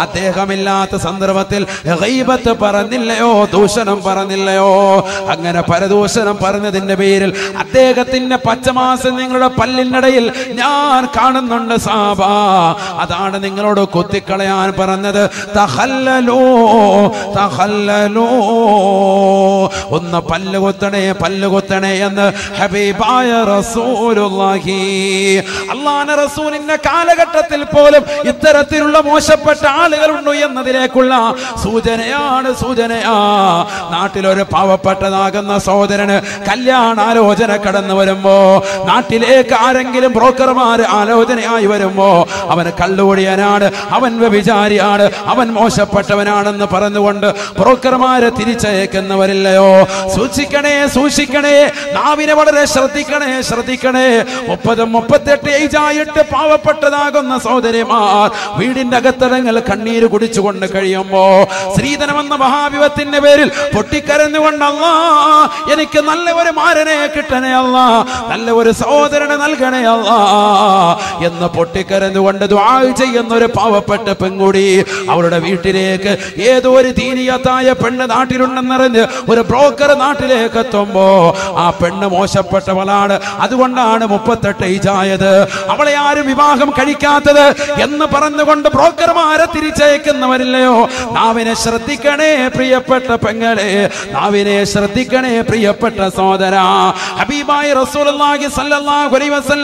അദ്ദേഹമില്ലാത്ത സന്ദർഭത്തിൽ ഗൈബത്ത് പറഞ്ഞില്ലയോ? ദൂഷണം പറഞ്ഞില്ലയോ? അങ്ങനെ പരദൂഷണം പറഞ്ഞതിന്റെ പേരിൽ അദ്ദേഹത്തിന്റെ പച്ചമാസം നിങ്ങളുടെ പല്ലിനിടയിൽ ഞാൻ കാണുന്നുണ്ട് സാബ. അതാണ് നിങ്ങളോട് കുത്തിക്കളയാൻ പറഞ്ഞത്. തഹല്ലലോ തഹല്ലലോ. ഒന്ന് പല്ല് കൊത്തണേ പല്ല് കൊത്തണേ എന്ന് ഹബീബായ റസൂലുള്ളാഹി. അള്ളാഹ് റസൂലിന്റെ കാലഘട്ടത്തിൽ പോലും ഇത്തരത്തിലുള്ള മോശപ്പെട്ട ആളുകളുണ്ട് എന്നതിലേക്കുള്ള സൂചനയാണ് സൂചനയാ. നാട്ടിലൊരു പാവപ്പെട്ടതാകുന്ന സഹോദരന് കല്യാണാലോചന കടന്നു വരുമ്പോ നാട്ടിലേക്ക് ആരെങ്കിലും ബ്രോക്കർമാർ ആലോചനയായി വരുമ്പോ അവന് കള്ളുകൂടിയനാണ് അവൻ വ്യഭിചാരിയാണ് അവൻ മോശപ്പെട്ടവനാണെന്ന് പറഞ്ഞുകൊണ്ട് ബ്രോക്കർമാരെ തിരിച്ചയക്കുന്നവരില്ലയോ? സൂക്ഷിക്കണേ സൂക്ഷിക്കണേ നാവിനെ വളരെ ശ്രദ്ധിക്കണേ ശ്രദ്ധിക്കണേ. മുപ്പതും മുപ്പത്തെട്ട് ഏജായിട്ട് പാവപ്പെട്ടതാകുന്ന സഹോദരിമാർ വീടിന്റെ അകത്തടങ്ങൾ കണ്ണീര് കുടിച്ചുകൊണ്ട് കഴിയുമ്പോ ശ്രീധനമെന്ന മഹാവിപത്തിന്റെ പേരിൽ പൊട്ടിക്കരഞ്ഞുകൊണ്ട് എനിക്ക് നല്ല ഒരു മാരനെ കിട്ടണേ അല്ല നല്ല ഒരു സഹോദരനെ നൽകണേ അല്ല എന്ന് പൊട്ടിക്കരഞ്ഞുകൊണ്ട് ചെയ്യുന്ന ഒരു പാവപ്പെട്ട പെൺകുടി അവളുടെ വീട്ടിലേക്ക് ഏതോ ഒരു ദീനിയത്തായ പെണ്ണ് നാട്ടിലുണ്ടെന്നറിഞ്ഞ് ഒരു ബ്രോക്കർ നാട്ടിലേക്ക് എത്തുമ്പോ ആ പെണ്ണ് മോശപ്പെട്ടവളാണ്. അതുകൊണ്ടാണ് മുപ്പത്തെട്ട് ഏജായത് അവളെ ആരും വിവാഹം കഴിക്കാത്തത് എന്ന് പറഞ്ഞുകൊണ്ട് ബ്രോക്കർമാരെ തിരിച്ചയക്കുന്നവരില്ലയോ? നാവിനെ ശ്രദ്ധിക്കണേ പ്രിയപ്പെട്ട പെങ്ങളെ നാവിനെ ശ്രദ്ധിക്കണേ പ്രിയപ്പെട്ട സോദര ഹബീബായി അലൈഹി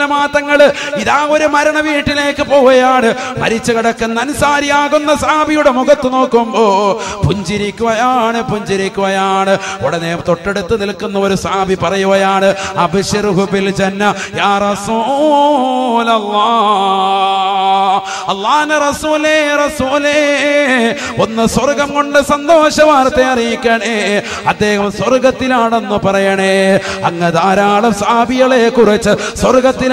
വസല്ലമ ഇതാ ഒരു മരണ വീട്ടിലേക്ക് പോവുകയാണ്. മരിച്ചു കിടക്കുന്ന അൻസാരിയാകുന്ന സാബിയുടെ മുഖത്ത് നോക്കുമ്പോ പുഞ്ചിരിക്കുകയാണ് പുഞ്ചിരിക്കുകയാണ്. ഉടനെ തൊട്ടടുത്ത് നിൽക്കുന്ന ഒരു സാബി പറയുകയാണ് അബ്ശിർഹു ബിൽ ജന്ന യാ റസൂലേ റസൂലേ. ഒന്ന് സ്വർഗം കൊണ്ട് സന്തോഷ വാർത്ത അറിയിക്കണേ. അദ്ദേഹം സ്വർഗത്തിലാണെന്ന് പറയണേ. അങ്ങ് ധാരാളം സാബികളെ കുറിച്ച്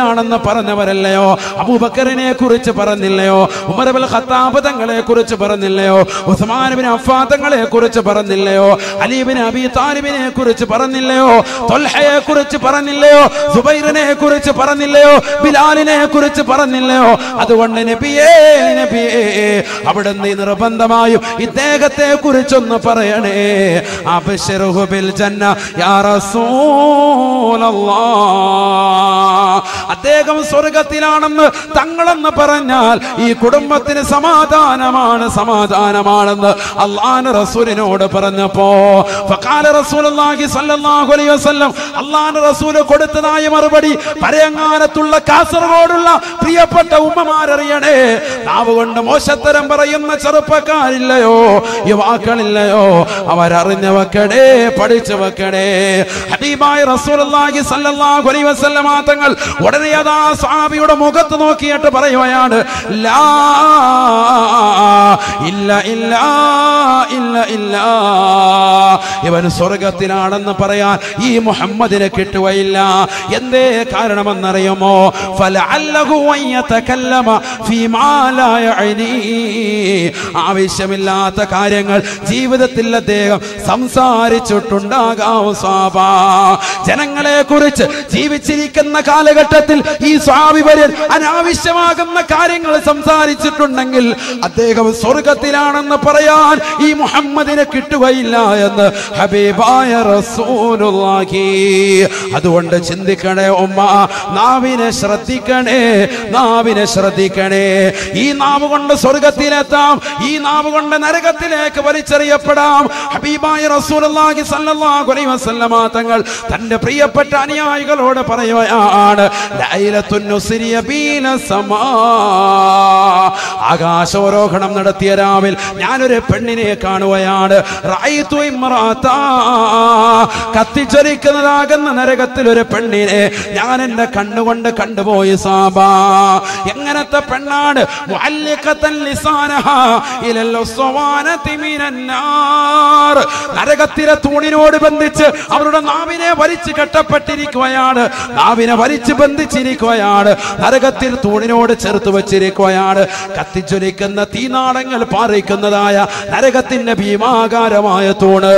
സ്വർഗത്തിലാണെന്ന് പറഞ്ഞവരല്ലയോ? അബൂബക്കറിനെ കുറിച്ച് പറഞ്ഞില്ലയോ? ഉമർബൽ ഖത്താബ് തങ്ങളെ കുറിച്ച് പറഞ്ഞില്ലയോ? ഉസ്മാൻ അഫാദങ്ങളെ കുറിച്ച് പറഞ്ഞില്ലയോ? അലീബിൻ അബി താലിബിനെ കുറിച്ച് പറഞ്ഞില്ലയോ? തൊൽഹയെ കുറിച്ച് പറഞ്ഞില്ലയോ? സുബൈറിനെ കുറിച്ച് പറഞ്ഞില്ലയോ? ബിലാലിനെ കുറിച്ച് പറഞ്ഞില്ലയോ? അതുകൊണ്ട് നബിയേ നബിയേ അവിടുന്ന് ഈ നിർബന്ധമായും ഇദ്ദേഹത്തെ കുറിച്ചൊന്ന് പറയണേ. അബിൽ ബിൽ ജന്ന റസൂലല്ലാഹ് അദ്ദേഹം സ്വർഗത്തിലാണെന്ന് തങ്ങളെന്ന് പറഞ്ഞാൽ ഈ കുടുംബത്തിന് സമാധാനമാണ് സമാധാനമാണെന്ന് അള്ളാൻ റസൂലിനോട് പറഞ്ഞപ്പോ അള്ളാഹ് റസൂൽ കൊടുത്തതായ മറുപടി പരയങ്ങാനത്തുള്ള കാസർഗോഡുള്ള പ്രിയപ്പെട്ട ഉമ്മമാരറിയണേ നാവ് കൊണ്ട് മോശത്തരം പറയുന്ന ചെറുപ്പക്കാരില്ലയോ യുവാക്കളില്ലയോ അവരറിഞ്ഞ വെക്കണേ പഠിച്ചു വെക്കണേ ഹബീബായ അലൈഹി വസല്ലമ തങ്ങൾ ഉടനെ അതാ സ്വാമിയുടെ മുഖത്ത് നോക്കിയിട്ട് പറയുകയാണ് ലാ ഇല്ല ഇല്ല ഇല്ല ഇല്ല. ഇവൻ സ്വർഗത്തിലാണെന്ന് പറയാൻ ഈ മുഹമ്മദിനെ കിട്ടുകയില്ല. എന്തേ കാരണമെന്നറിയുമോ? ആവശ്യമില്ലാത്ത കാര്യങ്ങൾ ജീവിതത്തിൽ അദ്ദേഹം സംസാരിച്ചിട്ടുണ്ടാകാം സ്വാഭാ. ജനങ്ങളെ കുറിച്ച് ജീവിച്ചിരിക്കുന്ന കാലഘട്ടത്തിൽ ഈ സ്വാമി വര്യൻ അനാവശ്യമാകുന്ന കാര്യങ്ങൾ സംസാരിച്ചിട്ടുണ്ടെങ്കിൽ അദ്ദേഹം സ്വർഗത്തിലാണെന്ന് പറയാൻ ഈ മുഹമ്മദിനെ കിട്ടുകയില്ല എന്ന് ഹബീബായ റസൂലുള്ളാഹി. അതുകൊണ്ട് ചിന്തിക്കണേ ഉമ്മ നാവിനെ ശ്രദ്ധിക്കണേ നാവിനെ ശ്രദ്ധിക്കണേ. ഈ നാവ് കൊണ്ട് സ്വർഗത്തിലെത്താം ഈ നാവ് കൊണ്ട് നരകത്തിലേക്ക് വലിച്ചെറിയപ്പെടാം. ഹബീബായ റസൂലുള്ളാഹി സല്ലല്ലാഹു അലൈഹി വസല്ലമ തങ്ങൾ തന്റെ പ്രിയപ്പെട്ട അനുയായികളോട് പറയുകയാണ് ആകാശാരോഹണം നടത്തിയ രാവിൽ ഞാനൊരു പെണ്ണിനെ കാണുകയാണ്. കത്തിച്ചൊരിക്കുന്നതാകുന്ന നരകത്തിൽ ഒരു പെണ്ണിനെ ഞാൻ എന്റെ കണ്ണുകൊണ്ട് കണ്ടുപോയി സാബാ. എങ്ങനത്തെ പെണ്ണാണ്? നരകത്തിലെ തൂണിനോട് ബന്ധിച്ച് അവരുടെ നാവിനെ വലിച്ചു കെട്ടപ്പെട്ടിരിക്കുകയാണ്. നാവിനെ വലിച്ചു ബന്ധിച്ചിരിക്കുകയാണ് നരകത്തിൽ തൂണിനോട് ചേർത്ത് വെച്ചിരിക്കുകയാണ്. കത്തിച്ചൊലിക്കുന്ന തീനാളങ്ങൾ പാറിക്കുന്നതായ നരകത്തിന്റെ ഭീമാകാരമായ തൂണ്.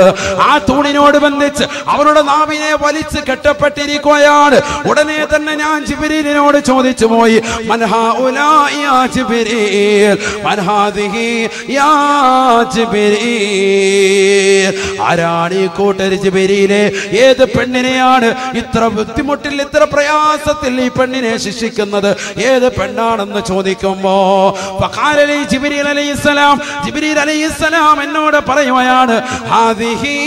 ആ തൂണിനോട് ബന്ധിച്ച് അവരുടെ നാവിനെ വലിച്ച് കെട്ടപ്പെട്ടിരിക്കുകയാണ്. ഉടനെ തന്നെ ഞാൻ ജിബിരിനോട് ചോദിച്ചു പോയി. ആരാണ് ഈ കൂട്ടർ ജിബിരിയിലെ ഏത് പെണ്ണിനെയാണ്? ഇത്ര ബുദ്ധിമുട്ടിൽ ഇത്ര പ്രയാസത്തിൽ ഈ പെണ്ണിനെ ശിക്ഷിക്കുന്നത് ഏത് പെണ്ണാണെന്ന് ചോദിക്കുമ്പോ അലൈഹിസ്സലാം അലൈഹിസ്സലാം എന്നോട് പറയുകയാണ് ഹാദിഹി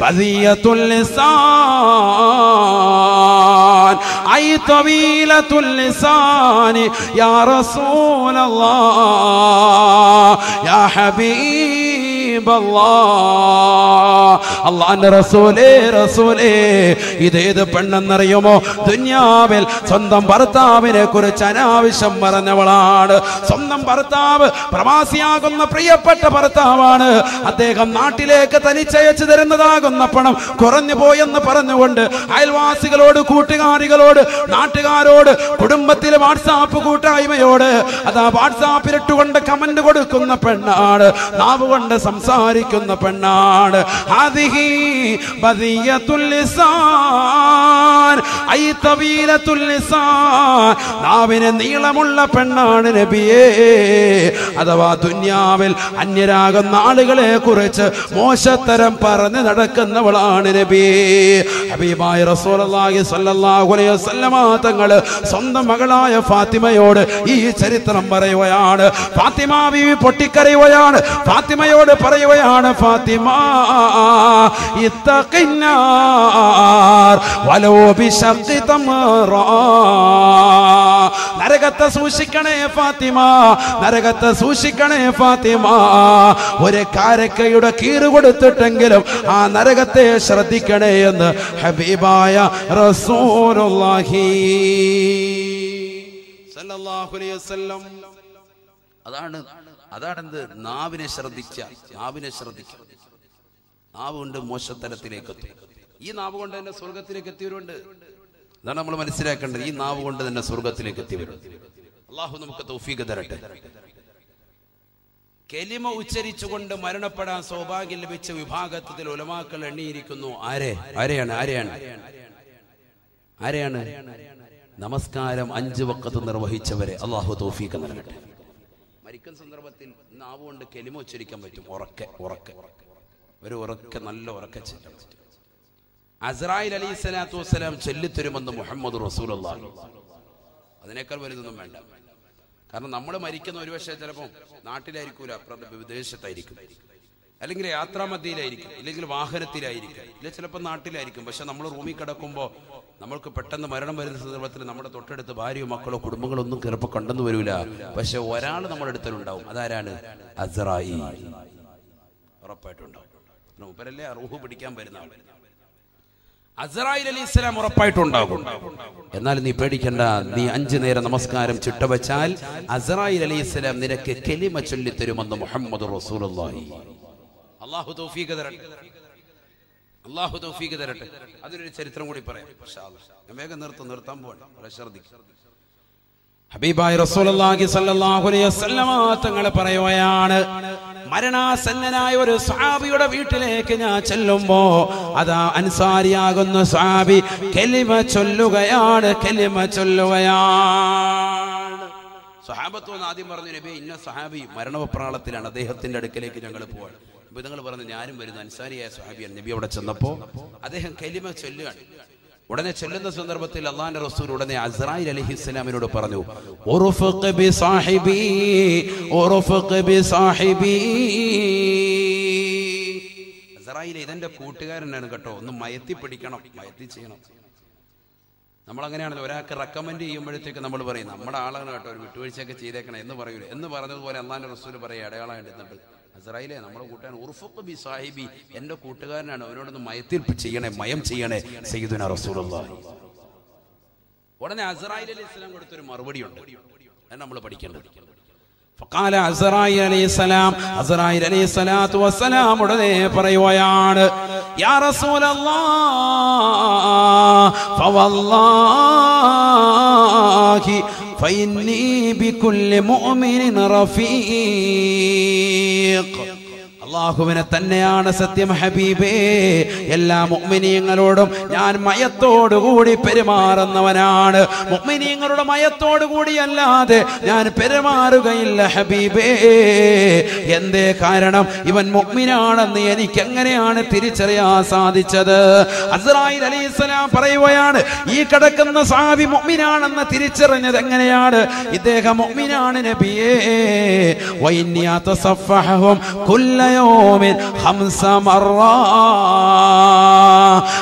ബദിയത്തുൽ ലിസാൻ റസൂലല്ലാഹ് യാ അള്ളാന്റെ റസൂലേ റസൂലേ ഇതേത് പെണ്ണെന്നറിയുമോ? ദുന്യാവിൽ സ്വന്തം ഭർത്താവിനെ കുറിച്ച് അനാവശ്യം പറഞ്ഞവളാണ്. സ്വന്തം ഭർത്താവ് പ്രവാസിയാകുന്ന പ്രിയപ്പെട്ട ഭർത്താവാണ്. അദ്ദേഹം നാട്ടിലേക്ക് തനിച്ചയച്ചു തരുന്നതാകുന്ന പണം കുറഞ്ഞു പോയെന്ന് പറഞ്ഞുകൊണ്ട് അയൽവാസികളോട് കൂട്ടുകാരികളോട് നാട്ടുകാരോട് കുടുംബത്തിലെ വാട്സാപ്പ് കൂട്ടായ്മയോട് അതാ വാട്സാപ്പിലിട്ടുകൊണ്ട് കമന്റ് കൊടുക്കുന്ന പെണ്ണാണ് നാവുകൊണ്ട് സംസാരിക്കുന്ന പെണ്ണാണ്. ബദിയത്തുൽ ലിസാൻ ഐ തവീലത്തുൽ ലിസാൻ. നാവിന് നീളമുള്ള പെണ്ണാണ് നബിയേ. അഥവാ ദുന്യാവിൽ അന്യരാകുന്ന ആളുകളെ കുറിച്ച് മോശത്തരം പറഞ്ഞ് നടക്കുന്നവളാണ് നബിയേ. ഹബീബായ അലൈഹി വസല്ലമ തങ്ങൾ സ്വന്തം മകളായ ഫാത്തിമയോട് ഈ ചരിത്രം പറയുകയാണ്. ഫാത്തിമ ബീവി പൊട്ടിക്കരയുകയാണ്. ഫാത്തിമയോട് പറയുകയാണ് ഫാത്തിമ ഇത്തഖിന്നാർ വലോ بشق തമറ. നരകത്തെ സൂക്ഷിക്കണേ ഫാത്തിമ നരകത്തെ സൂക്ഷിക്കണേ ഫാത്തിമ. ഒരു കാരക്കയുടെ കീറ് കൊടുത്തിട്ടെങ്കിലും ആ നരകത്തെ ശ്രദ്ധിക്കണേ എന്ന് ഹബീബായ റസൂലുള്ളാഹി അലൈഹി വസല്ലം. അതാണ് അതാണ് എന്ത് നാവിനെ ശ്രദ്ധിച്ച നാവിനെ ശ്രദ്ധിക്കുക നാവ് കൊണ്ട് മോശത്തരത്തിലേക്ക് എത്തും. ഈ നാവ് കൊണ്ട് തന്നെ സ്വർഗത്തിലേക്ക് എത്തിയവരുണ്ട്. അതാണ് നമ്മൾ മനസ്സിലാക്കേണ്ടത്. ഈ നാവ് കൊണ്ട് തന്നെ സ്വർഗത്തിലേക്ക് എത്തിയവരുണ്ട്. അള്ളാഹു നമുക്ക് തൗഫീഖ് തരട്ടെ. കെലിമ ഉച്ചരിച്ചുകൊണ്ട് മരണപ്പെടാൻ സൗഭാഗ്യം ലഭിച്ച വിഭാഗത്തിൽ ഉലമാക്കൾ എണ്ണിയിരിക്കുന്നു. ആരെ? ആരെയാണ്? ആരെയാണ്? ആരെയാണ്? നമസ്കാരം അഞ്ചു വക്കത്ത് നിർവഹിച്ചവരെ. അള്ളാഹു തൗഫീഖ് നൽകട്ടെ. മരിക്കുന്ന സന്ദർഭത്തിൽ നാവ് കൊണ്ട് കെലിമ ഉച്ചരിക്കാൻ പറ്റും. ഉറക്കെ ഉറക്കെ ഉറക്കെ. ഒരു ഉറക്ക നല്ല ഉറക്ക ചെല്ലാൻ അസ്രായിൽ അലി സ്വലാത്തു വസ്സലാം ചെല്ലിത്തരുമെന്ന് മുഹമ്മദ് റസൂൽ അതിനേക്കാൾ വലുതൊന്നും വേണ്ട. കാരണം നമ്മൾ മരിക്കുന്ന ഒരു പക്ഷേ ചിലപ്പോൾ നാട്ടിലായിരിക്കൂല വിദേശത്തായിരിക്കും. അല്ലെങ്കിൽ യാത്രാമധ്യയിലായിരിക്കും ഇല്ലെങ്കിൽ വാഹനത്തിലായിരിക്കും ഇല്ല ചിലപ്പോൾ നാട്ടിലായിരിക്കും. പക്ഷെ നമ്മൾ റൂമിൽ കിടക്കുമ്പോൾ നമ്മൾക്ക് പെട്ടെന്ന് മരണം വരുന്ന സന്ദർഭത്തിൽ നമ്മുടെ തൊട്ടടുത്ത് ഭാര്യയോ മക്കളോ കുടുംബങ്ങളോ ഒന്നും ചിലപ്പോൾ കണ്ടെന്ന് വരൂല. പക്ഷെ ഒരാൾ നമ്മുടെ അടുത്തുണ്ടാവും അതാരാണ്? അസറായി ഉറപ്പായിട്ടുണ്ടാവും മൂപ്പരല്ലേ? റൂഹ് പിടിക്കാൻ വരുന്ന അസറായിൽ അലി ഇസ്ലാം ഉറപ്പായിട്ടുണ്ടാകും. എന്നാൽ നീ പേടിക്കണ്ട. നീ അഞ്ചു നേരം നമസ്കാരം ചിട്ടവച്ചാൽ അസറായിൽ അലി ഇസ്ലാം നിനക്ക് കെലിമ ചൊല്ലിത്തരുമെന്ന് മുഹമ്മദ് റസൂലുള്ളാഹി. അള്ളാഹു തൗഫീഖ് തരട്ടെ. തൗഫീഖ് തരട്ടെ. അതിനൊരു ചരിത്രം കൂടി പറയാം. വേഗം നിർത്തും നിർത്താൻ വളരെ ശ്രദ്ധിക്കും ഹബീബായി വസല്ലമ തങ്ങൾ പറയുകയാണ് മരണാസന്നനായ ഒരു സ്വഹാബിയുടെ വീട്ടിലേക്ക് ഞാൻ ചെല്ലുമ്പോ അതാ അൻസാരിയാകുന്ന സ്വഹാബി കെലിമ ചൊല്ലുകയാണ് കെലിമ ചൊല്ലുകയാണ്. സ്വഹാബത്വം ആദ്യം പറഞ്ഞു നബി ഇന്ന സ്വഹാബി മരണപ്രാളത്തിലാണ് അദ്ദേഹത്തിന്റെ അടുക്കലേക്ക് ഞങ്ങൾ പോവാണ്. അപ്പൊ പറഞ്ഞു ഞാനും വരുന്നു അൻസാരിയായ സ്വഹാബിയാണ്. നബി അവിടെ ചെന്നപ്പോ അദ്ദേഹം കെലിമ ചൊല്ലുകയാണ്. ഉടനെ ചെല്ലുന്ന സന്ദർഭത്തിൽ അള്ളാന്റെ റസൂൽ ഉടനെ അസ്രായിൽ അലഹി ഇസ്ലാമിനോട് പറഞ്ഞു അസ്രായിൽ ഇതെന്റെ കൂട്ടുകാരനാണ് കേട്ടോ ഒന്ന് മയത്തി പിടിക്കണം മയത്തി ചെയ്യണം. നമ്മൾ അങ്ങനെയാണല്ലോ ഒരാൾക്ക് റെക്കമെൻഡ് ചെയ്യുമ്പോഴത്തേക്ക് നമ്മൾ പറയും നമ്മുടെ ആളാണ് കേട്ടോ ഒരു വിട്ടുവീഴ്ചയൊക്കെ ചെയ്തേക്കണം എന്ന് പറയൂലേ. എന്ന് പറഞ്ഞതുപോലെ അള്ളാന്റെ റസൂൽ പറയും അടയാളം എടുത്തിട്ട് അസറായിലെ നമ്മുടെ കൂട്ടുകാരൻ ഉർഫുഖ് ബി സാഹിബി എന്റെ കൂട്ടുകാരനാണ് അവനോടൊന്ന് മയത്തിൽ ചെയ്യണേ മയം ചെയ്യണേ സയ്യിദുന റസൂലുള്ളാഹി ഉടനെ അസറായിൽ അലി ഇസ്ലാം കൊടുത്തൊരു മറുപടി ഉണ്ട് അത് നമ്മൾ പഠിക്കേണ്ടത് فقال അസറായി അലൈഹി സലാം അസറായി അലൈഹി സ്വലാത്തു വസ്സലാം ഉടനെ പറയുകയാണ് യാ റസൂലല്ലാഹ് فوالله فإني بكل مؤمن رفيق. അള്ളാഹുവിനെ തന്നെയാണ് സത്യം ഹബീബേ. എല്ലാ മുഅ്മിനീങ്ങളോടും ഞാൻ മയത്തോടുകൂടി പെരുമാറുന്നവനാണ്. മുഅ്മിനീങ്ങളുടെ മയത്തോടുകൂടി അല്ലാതെ ഞാൻ പെരുമാറുകയില്ല ഹബീബേ. എന്തേ കാരണം? ഇവൻ മുഗ്മിനാണെന്ന് എനിക്ക് എങ്ങനെയാണ് തിരിച്ചറിയാൻ സാധിച്ചത്? അസ്രായി അലൈഹിസ്സലാം പറയുകയാണ് ഈ കിടക്കുന്ന സാബി മുഗ്മിനാണെന്ന് തിരിച്ചറിഞ്ഞത് എങ്ങനെയാണ്? ഇദ്ദേഹം മുഗ്മിനാണ് നബിയേ. വൈന്യാത്ത സഫഹവും കുല്ല ഖംസ മർറാ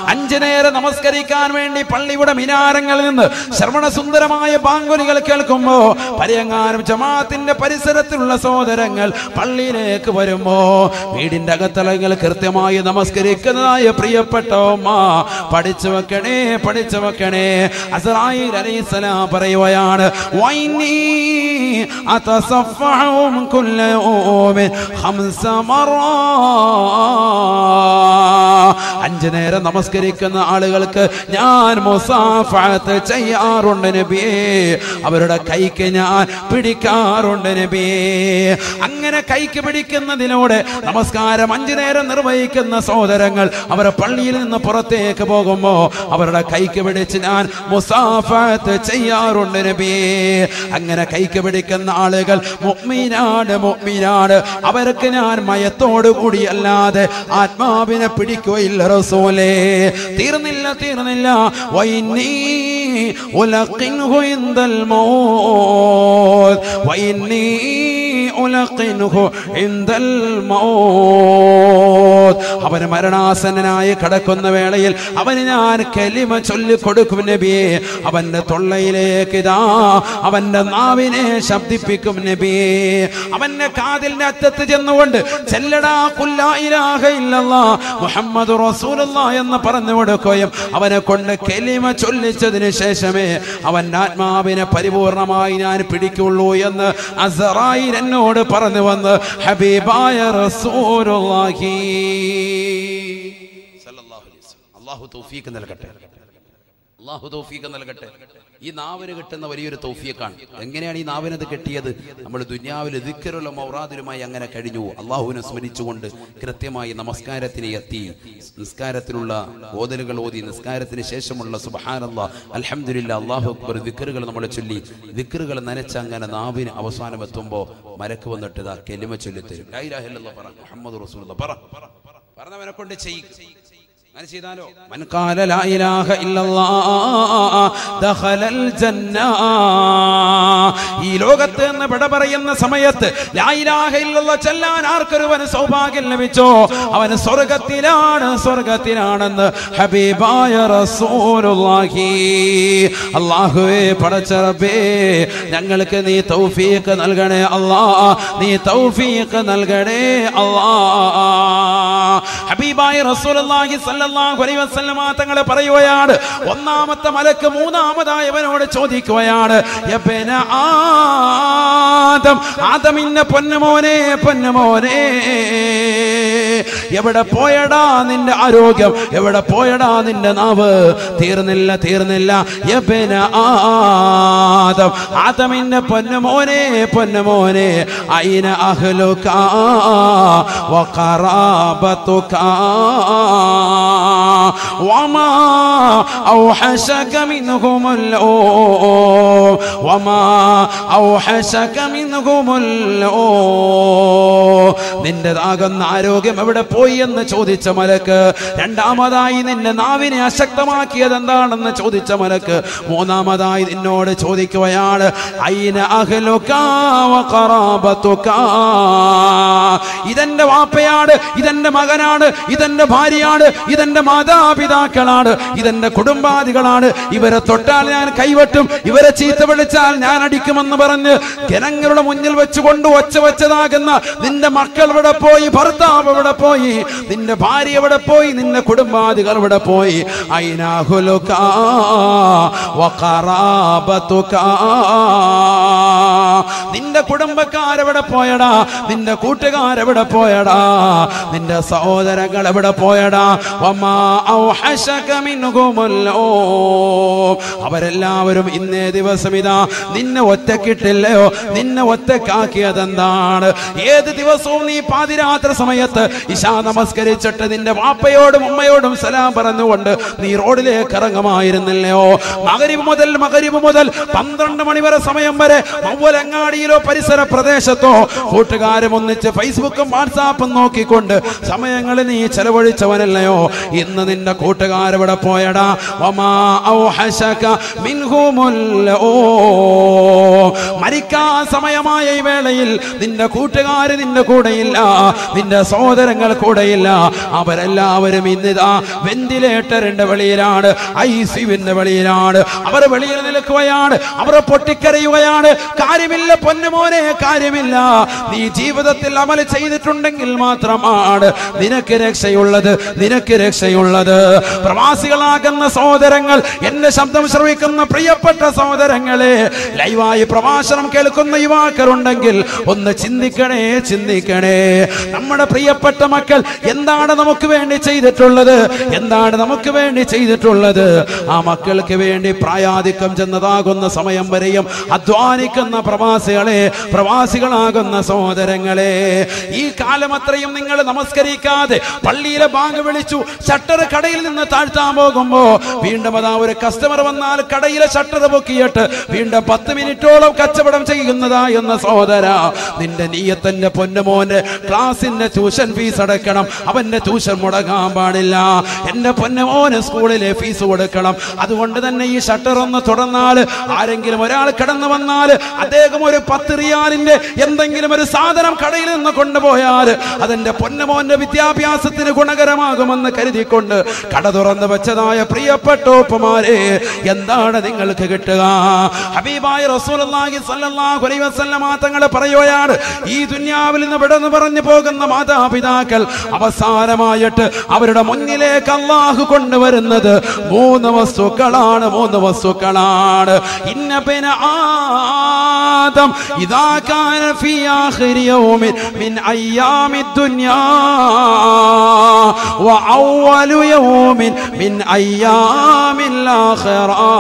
അഞ്ചു നേരം നമസ്കരിക്കാൻ വേണ്ടി പള്ളിയുടെ മിനാരങ്ങളിൽ നിന്ന് ശ്രവണസുന്ദരമായ ബാങ്കുലികൾ കേൾക്കുമ്പോ പരിയങ്ങാനും ജമാഅത്തിന്റെ പരിസരത്തിലുള്ള സഹോദരങ്ങൾ പള്ളിയിലേക്ക് വരുമ്പോ വീടിന്റെ അകത്തളങ്ങൾ കൃത്യമായി നമസ്കരിക്കുന്നതായ പ്രിയപ്പെട്ട ഉമ്മ പഠിച്ചു വെക്കണേ പഠിച്ചു വെക്കണേ. അസറായിൽ അലൈഹിസ്സലാം പറയുകയാണ് വൈനീ കുല്ല യൗമിൻ ഖംസ മറാ. അഞ്ചു നേരം നമസ്കരിക്കുന്ന ആളുകൾക്ക് ഞാൻ മുസാഫത്ത് ചെയ്യാറുണ്ട് നബിയേ. അവരുടെ കൈക്ക് ഞാൻ പിടിക്കാറുണ്ട് നബിയേ. അങ്ങനെ കൈക്ക് പിടിക്കുന്നതിലൂടെ നമസ്കാരം അഞ്ചു നേരം നിർവഹിക്കുന്ന സഹോദരങ്ങൾ അവരെ പള്ളിയിൽ നിന്ന് പുറത്തേക്ക് പോകുമ്പോ അവരുടെ കൈക്ക് പിടിച്ച് ഞാൻ മുസാഫത്ത് ചെയ്യാറുണ്ട് നബിയേ. അങ്ങനെ കൈക്ക് പിടിക്കുന്ന ആളുകൾ മുഅ്മിനാണ് മുഅ്മിനാണ്. അവർക്ക് ഞാൻ മയത്തോടു കൂടി അല്ലാതെ ആത്മാവിനെ പിടിക്കുകയില്ല റസൂലേ? തീർന്നില്ല തീർന്നില്ല. വൈന്നീ ഉലഖിൻഹു ഇൻദൽ മൗത്ത്. വൈന്നീ അവന് മരണാസനായി കിടക്കുന്ന വേളയിൽ അവന് ഞാൻ കലിമ ചൊല്ലിക്കൊടുക്കും നബിയെ. അവന്റെ തൊള്ളയിലേക്ക് ഇതാ അവന്റെ നാവിനെ ശബ്ദിപ്പിക്കും നബിയെ. അവന്റെ കാതിലിന്റെ അറ്റത്ത് ചെന്നുകൊണ്ട് ചെല്ലടാ കുല്ലാ ഇല്ലല്ലാ മുഹമ്മദ് റസൂലുള്ള എന്ന് പറഞ്ഞു കൊടുക്കുകയും അവനെ കൊണ്ട് കലിമ ചൊല്ലിച്ചതിന് ശേഷമേ അവന്റെ ആത്മാവിനെ പരിപൂർണമായി ഞാൻ പിടിക്കുള്ളൂ എന്ന് അസറായിൽ എന്നോട് പറഞ്ഞു വന്ന് ഹബീബായ റസൂലുള്ളാഹി. അല്ലാഹു തൗഫീഖ് നൽകട്ടെ അള്ളാഹു തൗഫീഖ് നൽകട്ടെ. ഈ നാവിന് കിട്ടുന്ന വലിയൊരു തൗഫീഖാണ്. എങ്ങനെയാണ് ഈ നാവിനത് കിട്ടിയത്? നമ്മൾ ദുനിയാവിൽ ദിക്കറുള്ള മൗറാദിലുമായി അങ്ങനെ കഴിഞ്ഞു. അള്ളാഹുവിനെ സ്മരിച്ചുകൊണ്ട് കൃത്യമായി നമസ്കാരത്തിന് എത്തി. നിസ്കാരത്തിലുള്ള ഓതലുകൾ ഓതി. നിസ്കാരത്തിന് ശേഷമുള്ള സുബഹാനല്ലാ അലഹമില്ല അള്ളാഹു അക്ബർ ദിക്കറുകൾ നമ്മൾ ചൊല്ലി. ദിക്കറുകൾ നനച്ച അങ്ങനെ നാവിന് അവസാനം എത്തുമ്പോൾ മരക്ക് വന്നിട്ട് ഇതാ കെലിമ ചൊല്ലിത്തരും. മുഹമ്മദ് പറ. പറഞ്ഞവനെ കൊണ്ട് ചെയ്യും. ലാ ഇലാഹ ദഖലൽ ഈ ലോകത്ത് എന്ന് വിട പറയുന്ന സമയത്ത് ലാ ഇലാഹ ഇല്ലല്ലാഹ് ചൊല്ലാൻ ആർക്കൊരുവന് സൗഭാഗ്യം ലഭിച്ചോ? അവന് സ്വർഗത്തിലാണ് സ്വർഗത്തിലാണെന്ന് ഹബീബായ റസൂലുള്ളാഹി. അല്ലാഹുവേ പടച്ച റബ്ബേ ഞങ്ങൾക്ക് നീ തൗഫീഖ് നൽകണേ അല്ലാ നീ തൗഫീഖ് നൽകണേ അല്ലാ. ഹബീബായ റസൂലുള്ളാഹി സല്ലല്ലാഹു അലൈഹി വസല്ലമ തങ്ങളെ പറയുകയാണ് ഒന്നാമത്തെ മലക്ക് മൂന്നാമതായി അവനോട് ചോദിക്കുകയാണ് ആദം ആദമിന്റെ പൊന്നമോനെ പൊന്നമോനെ എവിടെ പോയടാ നിന്റെ ആരോഗ്യം എവിടെ പോയടാ നിന്റെ നാവ്? തീർന്നില്ല തീർന്നില്ല. യബന ആദം ആദമിന്റെ പൊന്നമോനെ പൊന്നമോനെ അയിന അഹ്ലുക വഖറാബതുക وما أوحشك منهم الأوم وما أوحشك منهم الأوم നിന്റേതാകുന്ന ആരോഗ്യം എവിടെ പോയി എന്ന് ചോദിച്ച മലക്ക് രണ്ടാമതായി നിന്റെ നാവിനെ അശക്തമാക്കിയത് എന്താണെന്ന് ചോദിച്ച മലക്ക് മൂന്നാമതായി നിന്നോട് ചോദിക്കുകയാണ് അയിന അഹ്ലുക വഖറാബതുക ഇതെന്റെ വാപ്പയാണ് ഇതെന്റെ മകനാണ് ഇതെന്റെ ഭാര്യയാണ് ഇതെന്റെ മാതാപിതാക്കളാണ്. ഇതെന്റെ കുടുംബാദികളാണ്. ഇവരെ തൊട്ടാൽ ഞാൻ കൈവട്ടും. ഇവരെ ചീത്ത വിളിച്ചാൽ ഞാൻ അടിക്കുമെന്ന് പറഞ്ഞ് ജനങ്ങളുടെ മുന്നിൽ വെച്ചുകൊണ്ട് ഒച്ച വെച്ചതാകുന്ന നിന്റെ മക്കൾ ഇവിടെ പോയി? ഭർത്താവ് ഇവിടെ പോയി? നിന്റെ ഭാര്യ ഇവിടെ പോയി? നിന്റെ കുടുംബാദികൾ ഇവിടെ പോയി? നിന്റെ കുടുംബക്കാരെവിടെ പോയടാ? നിന്റെ കൂട്ടുകാരെവിടെ പോയടാ? നിന്റെ സഹോദരങ്ങൾ എവിടെ പോയടാ? മിൻഹുമുല്ലോ അവരെല്ലാവരും ഇന്നേ ദിവസം ഇതാ നിന്നെ ഒറ്റക്കിട്ടില്ലയോ? നിന്നെ ഒറ്റക്കാക്കിയത് എന്താണ് ഏത് ദിവസവും നീ പാതിരാത്ര സമയത്ത് ഇശാ നമസ്കരിച്ചിട്ട് നിന്റെ വാപ്പയോടും ഉമ്മയോടും സലാം പറഞ്ഞുകൊണ്ട് നീ റോഡിലേക്ക് ഇറങ്ങുമായിരുന്നില്ലയോ മകരിവ് മുതൽ മകരിവ് മുതൽ പന്ത്രണ്ട് മണി വരെ സമയം വരെ മൗവലങ്ങാടിയിലോ പരിസര പ്രദേശത്തോ കൂട്ടുകാരും ഒന്നിച്ച് ഫേസ്ബുക്കും വാട്സാപ്പും നോക്കിക്കൊണ്ട് സമയങ്ങളിൽ നീ ചെലവഴിച്ചവനല്ലയോ? ഇന്ന് നിന്റെ കൂട്ടുകാരവിടെ പോയടാ. മരിക്കാൻ സമയമായ ഈ വേളയിൽ നിന്റെ കൂട്ടുകാര് നിന്റെ കൂടെയില്ല നിന്റെ സഹോദരങ്ങൾ കൂടെയില്ല. അവരെല്ലാവരും ഇന്നിതാ വെന്റിലേറ്ററിന്റെ വെളിയിലാണ് ഐ സിയുവിന്റെ വെളിയിലാണ്. അവർ വെളിയിൽ നിൽക്കുകയാണ് അവർ പൊട്ടിക്കരയുകയാണ്. കാര്യമില്ല പൊന്നുമോനെ കാര്യമില്ല. നീ ജീവിതത്തിൽ അമൽ ചെയ്തിട്ടുണ്ടെങ്കിൽ മാത്രമാണ് നിനക്ക് രക്ഷയുള്ളത് നിനക്ക് രക്ഷയുള്ളത്. പ്രവാസികളാകുന്ന സഹോദരങ്ങൾ എന്റെ ശബ്ദം ശ്രവിക്കുന്ന പ്രിയപ്പെട്ട സഹോദരങ്ങളെ ലൈവായി പ്രഭാഷണം കേൾക്കുന്ന യുവാക്കളുണ്ടെങ്കിൽ ഒന്ന് ചിന്തിക്കണേ ചിന്തിക്കണേ. നമ്മുടെ പ്രിയപ്പെട്ട മക്കൾ എന്താണ് നമുക്ക് വേണ്ടി ചെയ്തിട്ടുള്ളത്? എന്താണ് നമുക്ക് വേണ്ടി ചെയ്തിട്ടുള്ളത്? ആ മക്കൾക്ക് വേണ്ടി പ്രായാധിക്യം ചെന്നതാകുന്ന സമയം വരെയും അധ്വാനിക്കുന്ന പ്രവാസികളെ പ്രവാസികളാകുന്ന സഹോദരങ്ങളെ ഈ കാലം അത്രയും നിങ്ങൾ നമസ്കരിക്കാതെ പള്ളിയിലെ ബാങ്ക് വിളിച്ചു ഷട്ടർ കടയിൽ നിന്ന് താഴ്ത്താൻ പോകുമ്പോ വീണ്ടും അതാ ഒരു കസ്റ്റമർ വന്നാൽ കടയിലെ ഷട്ടർ പൊക്കിയിട്ട് വീണ്ടും പത്ത് മിനിറ്റോളം കച്ചവടം ചെയ്യുന്നതാ എന്ന സഹോദര. നിന്റെ നീയത്തന്റെ പൊന്നുമോന്റെ ക്ലാസിന്റെ ട്യൂഷൻ ഫീസ് അടക്കണം അവന്റെ ട്യൂഷൻ മുടങ്ങാൻ പാടില്ല. എന്റെ പൊന്നുമോന് സ്കൂളിലെ ഫീസ് കൊടുക്കണം. അതുകൊണ്ട് തന്നെ ഈ ഷട്ടർ ഒന്ന് തുറന്നാൽ ആരെങ്കിലും ഒരാൾ കടന്നു വന്നാൽ അദ്ദേഹം ഒരു പത്ത് റിയാലിന്റെ എന്തെങ്കിലും ഒരു സാധനം കടയിൽ നിന്ന് കൊണ്ടുപോയാൽ അതെന്റെ പൊന്നുമോന്റെ വിദ്യാഭ്യാസത്തിന് ഗുണകരമാകുമെന്ന് കരുതിക്കൊണ്ട് കട തുറന്ന് വെച്ചതായ പ്രിയപ്പെട്ടോപ്പുമാരെ എന്താണ് നിങ്ങൾക്ക് കിട്ടുക? ഹബീബായ റസൂലി സല്ലാഹുലൈവസല്ലമാ തങ്ങൾ പറയുകയാണ് ഈ ദുന്യാവിൽ നിന്ന് വിടന്ന് പറഞ്ഞു പോകുന്ന മാതാപിതാക്കൾ അവസാനമായിട്ട് അവരുടെ മുന്നിലേക്ക് അള്ളാഹു കൊണ്ടുവരുന്നത് മൂന്ന് വസ്തുക്കളാണ് മൂന്ന് വസ്തുക്കളാണ്. ഇന്ന പിന്നെ ആദം ഇതാ കാന യൗമിൻ മിൻ അയ്യാമി ദുനിയാ വ يوم من أيام الآخرة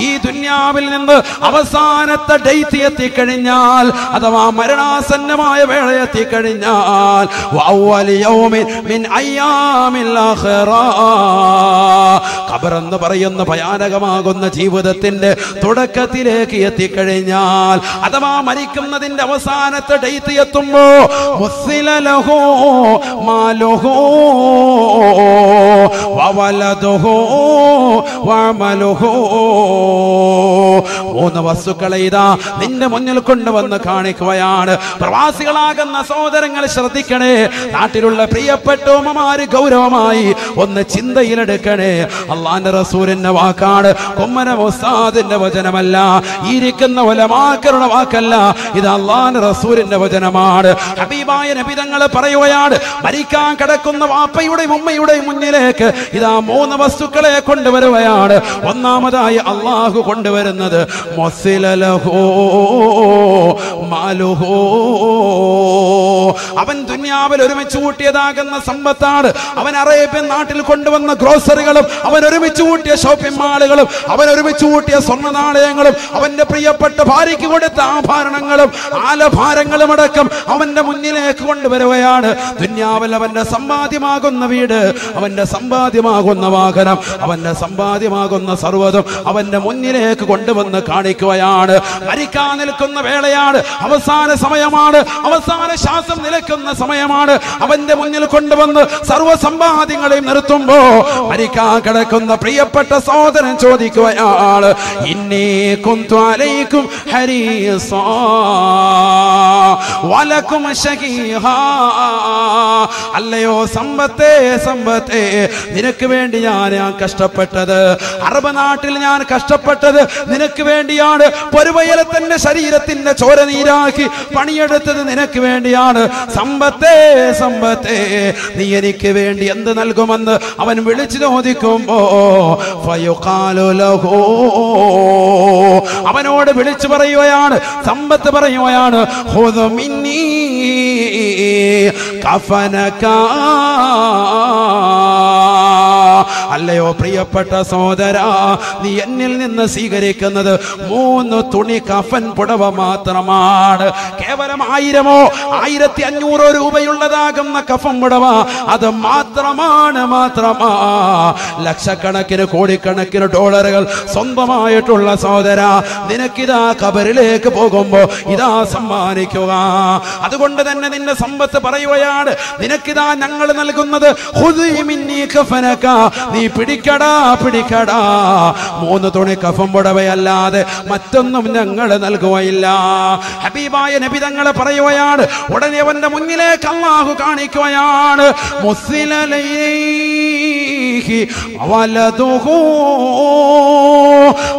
ഈ ദുന്യാവിൽ നിന്ന് അവസാനത്തെ ഡേറ്റ് എത്തിക്കഴിഞ്ഞാൽ അഥവാ മരണാസന്നമായ വേള എത്തിക്കഴിഞ്ഞാൽ وأول يوم من أيام الآخرة ഖബറെന്ന് പറയുന്ന ഭയാനകമാകുന്ന ജീവിതത്തിന്റെ തുടക്കത്തിലേക്ക് എത്തിക്കഴിഞ്ഞാൽ അഥവാ മരിക്കുന്നതിന്റെ അവസാനത്തെ ഡേറ്റ് എത്തുമ്പോ മുസ്സില ലഹു മാലുഹു വവലതുഹു വമലുഹു. മൂന്ന് വസ്തുക്കളെ ഇതാ നിന്റെ മുന്നിൽ കൊണ്ടുവന്ന് കാണിക്കുകയാണ്. പ്രവാസികളാകുന്ന സഹോദരങ്ങൾ ശ്രദ്ധിക്കണേ. നാട്ടിലുള്ള പ്രിയപ്പെട്ട ഉമ്മമാര് ഗൗരവമായി ഒന്ന് ചിന്തയിലെടുക്കണേ. അള്ളാന്റെ റസൂലിന്റെ വാക്കാണ് കുമ്മന മുസ്താദിന്റെ വചനമല്ല ഇരിക്കുന്ന ഒലമാക്കരുടെ വാക്കല്ല. ഇത് അള്ളാന്റെ റസൂലിന്റെ വചനമാണ്. ഹബീബായ നബിതങ്ങൾ പറയുകയാണ് മരിക്കാൻ കിടക്കുന്ന വാപ്പയുടെയും ഉമ്മയുടെയും മുന്നിലേക്ക് ഇതാ മൂന്ന് വസ്തുക്കളെ കൊണ്ടുവരുകയാണ്. ഒന്നാമതായി അള്ളാഹു കൊണ്ടുവരുന്നത് അവൻ ദുന്യാവിൽ ഒരുമിച്ച് കൂട്ടിയതാകുന്ന സമ്പത്താണ്. അവൻ അറേബ്യൻ നാട്ടിൽ കൊണ്ടുവന്ന ഗ്രോസറികളും അവൻ ഒരുമിച്ച് കൂട്ടിയ ഷോപ്പിംഗ് മാളുകളും അവൻ ഒരുമിച്ച് കൂട്ടിയ സ്വർണ നാണയങ്ങളും അവന്റെ പ്രിയപ്പെട്ട ഭാര്യയ്ക്ക് കൊടുത്ത ആഭരണങ്ങളും ആലഭാരങ്ങളും അടക്കം അവന്റെ മുന്നിലേക്ക് കൊണ്ടുവരുകയാണ്. ദുന്യാവിൽ അവന്റെ സമ്പാദ്യമാകുന്ന വീട് അവന്റെ സമ്പാദ്യമാകുന്ന വാഹനം അവന്റെ സമ്പാദ്യമാകുന്ന സർവതും അവന്റെ മുന്നിലേക്ക് കൊണ്ടുവന്ന് കാണിക്കുകയാണ്. മരിക്കാൻ നിൽക്കുന്ന വേളയാണ് അവസാന സമയമാണ് അവസാന ശ്വാസം നിലക്കുന്ന സമയമാണ്. അവന്റെ മുന്നിൽ കൊണ്ടുവന്ന് സർവ സമ്പാദ്യങ്ങളെയും നിർത്തുമ്പോ മരിക്കാൻ കിടക്കുന്ന പ്രിയപ്പെട്ട സഹോദരൻ ചോദിക്കുകയാണ് ും കുന്തു ഹരീസാ വലക്കും അല്ലയോ സമ്പത്തേ സമ്പത്തേ. നിനക്ക് വേണ്ടി ഞാൻ ഞാൻ കഷ്ടപ്പെട്ടത്. അറബ് നാട്ടിൽ ഞാൻ കഷ്ടപ്പെട്ടത്. നിനക്ക് വേണ്ടിയാണ് പൊരുവയലത്തിന്റെ ശരീരത്തിന്റെ ചോര നീരാക്കി പണിയെടുത്തത്. നിനക്ക് വേണ്ടിയാണ്. സമ്പത്തേ സമ്പത്തേ. നീ എനിക്ക് വേണ്ടി എന്ത് നൽകുമെന്ന് അവൻ വിളിച്ചു ചോദിക്കുമ്പോ അവനോട് വിളിച്ചു പറയുകയാണ് സമ്പത്ത് പറയുകയാണ് "ഖുദ് മിന്നീ കഫനക അല്ലയോ പ്രിയപ്പെട്ട സഹോദര നീ എന്നിൽ നിന്ന് സ്വീകരിക്കുന്നത് മൂന്ന് തുണി കഫൻ പുടവ മാത്രമാണ് കേവലം ആയിരമോ ആയിരത്തി അഞ്ഞൂറോ രൂപയുള്ളതാകുന്ന കഫൻ പുടവ അത് മാത്രമാണ് മാത്രമാ ലക്ഷക്കണക്കിന് കോടിക്കണക്കിന് ഡോളറുകൾ സ്വന്തമായിട്ടുള്ള സഹോദര നിനക്കിതാ കബറിലേക്ക് പോകുമ്പോ ഇതാ സമ്മാനിക്കുക അതുകൊണ്ട് തന്നെ നിന്റെ സമ്പത്ത് പറയുകയാണ് നിനക്കിതാ ഞങ്ങൾ നൽകുന്നത്. നീ പിടിക്കടാ പിടിക്കടാ. മൂന്ന് തുണി കഫം പുടവയല്ലാതെ മറ്റൊന്നും ഞങ്ങൾ നൽകുകയില്ല. ഹബീബായ നബി തങ്ങളെ പറയുകയാണ് ഉടനെ അവന്റെ മുന്നിലേക്ക് അള്ളാഹു കാണിക്കുകയാണ്. വലതുഹു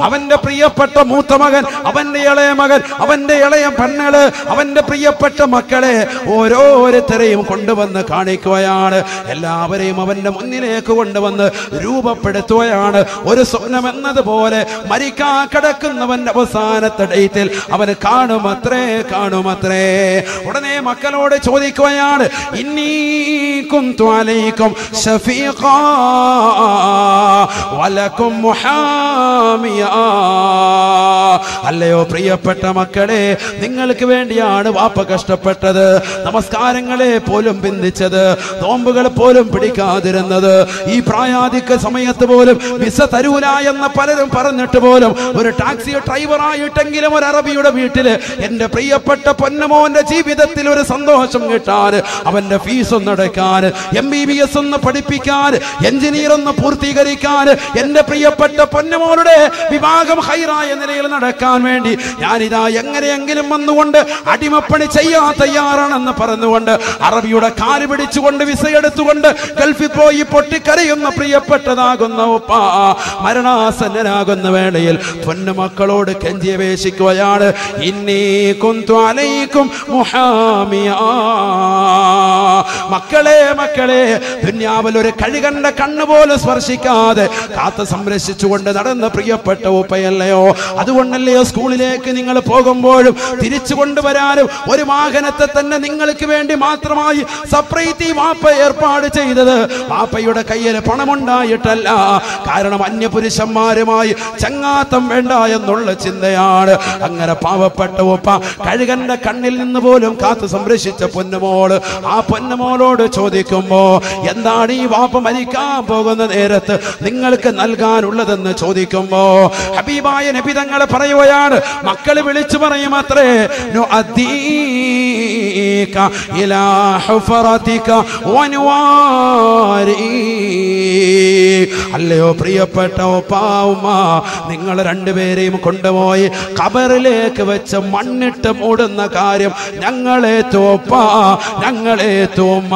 അവന്റെ പ്രിയപ്പെട്ട മൂത്ത മകൻ അവന്റെ ഇളയ മകൻ അവന്റെ ഇളയ പെണ്ണുകൾ അവന്റെ പ്രിയപ്പെട്ട മക്കളെ ഓരോരുത്തരെയും കൊണ്ടുവന്ന് കാണിക്കുകയാണ്. എല്ലാവരെയും അവന്റെ മുന്നിലേക്ക് കൊണ്ടുവന്ന് രൂപപ്പെടുത്തുകയാണ്. ഒരു സ്വപ്നം എന്നതുപോലെ മരിക്കാ കിടക്കുന്നവന്റെ അവസാനത്തെ ഡേറ്റിൽ അവന് കാണുമത്രേ കാണുമത്രേ. ഉടനെ മക്കളോട് ചോദിക്കുകയാണ് ഇന്നീക്കും അലൈക്കും ഷഫീഖാ വലക്കും മുഹാമിയാ. അല്ലയോ പ്രിയപ്പെട്ട മക്കളെ നിങ്ങൾക്ക് വേണ്ടിയാണ് വാപ്പ കഷ്ടപ്പെട്ടത് നമസ്കാരങ്ങളെ പോലും ബന്ധിച്ചത് നോമ്പുകൾ പോലും പിടിക്കാതിരുന്നത്. ഈ പ്രായാധിക സമയത്ത് പോലും വിസ തരൂല എന്ന് പലരും പറഞ്ഞിട്ട് പോലും ഒരു ടാക്സി ഡ്രൈവറായിട്ടെങ്കിലും ഒരു അറബിയുടെ വീട്ടിൽ എന്റെ പ്രിയപ്പെട്ട പൊന്നമോന്റെ ജീവിതത്തിൽ ഒരു സന്തോഷം കിട്ടാൻ അവന്റെ ഫീസ് ഒന്ന് അടയ്ക്കാൻ എം ബി ബി എസ് ഒന്ന് പഠിപ്പിക്കാൻ എഞ്ചിനീയർ ഒന്ന് പൂർത്തീകരിക്കാൻ എന്റെ പ്രിയപ്പെട്ട പൊന്നമോളുടെ വിവാഹം ഹൈറായ നിലയിൽ നടക്കാൻ വേണ്ടി ഞാനിതാ എങ്ങനെയെങ്കിലും വന്നുകൊണ്ട് അടിമപ്പണി ചെയ്യാൻ തയ്യാറാണെന്ന് പറഞ്ഞുകൊണ്ട് അറബിയുടെ കാൽ പിടിച്ചുകൊണ്ട് വിസ എടുത്തുകൊണ്ട് ഗൾഫിൽ പോയി പൊട്ടിക്കരയുന്ന പ്രിയപ്പെട്ടതാകുന്ന ഉപ്പ മരണാസന്നനാകുന്ന വേളയിൽ പൊന്നുമക്കളോട് കെഞ്ചി അപേക്ഷിക്കുകയാണ് ഇന്നീ കുന്തു അലൈക്കും മുഹാമിയാ. മക്കളെ മക്കളെ ദുന്യാവിൽ ഒരു കണ്ണുപോലും സ്പർശിക്കാതെ കാത്ത് സംരക്ഷിച്ചുകൊണ്ട് നടന്ന പ്രിയപ്പെട്ട ഉപ്പയല്ലയോ? അതുകൊണ്ടല്ലയോ സ്കൂളിലേക്ക് നിങ്ങൾ പോകുമ്പോഴും തിരിച്ചു കൊണ്ടുവരാനും ഒരു വാഹനത്തെ തന്നെ നിങ്ങൾക്ക് വേണ്ടി മാത്രമായി സപ്രൈറ്റി വാപ്പ ഏർപ്പാട് ചെയ്തത് വാപ്പയുടെ കയ്യിൽ പണമുണ്ടായിട്ടല്ല. കാരണം അന്യപുരുഷന്മാരുമായി ചങ്ങാത്തം വേണ്ട എന്നുള്ള ചിന്തയാണ്. അങ്ങനെ പാവപ്പെട്ട ഉപ്പ കഴുകന്റെ കണ്ണിൽ നിന്ന് പോലും കാത്തു സംരക്ഷിച്ച പൊന്നുമോൾ ആ പൊന്നുമോളോട് ചോദിക്കുമ്പോ എന്താണ് ഈ വാപ്പ മരിക്കാൻ പോകുന്ന നേരത്ത് നിങ്ങൾക്ക് നൽകാനുള്ളതെന്ന് ചോദിക്കുമ്പോ ഹബീബായ നബി തങ്ങൾ പറയുകയാണ് മക്കൾ വിളിച്ചു പറയും അത്രേ ഇലാ ഹുഫറതിക അല്ലയോ പ്രിയപ്പെട്ട ഒപ്പാവുമ നിങ്ങൾ രണ്ടുപേരെയും കൊണ്ടുപോയി കബറിലേക്ക് വെച്ച് മണ്ണിട്ട് മൂടുന്ന കാര്യം ഞങ്ങളെ തോപ്പ ഞങ്ങളെ തോമ്മ.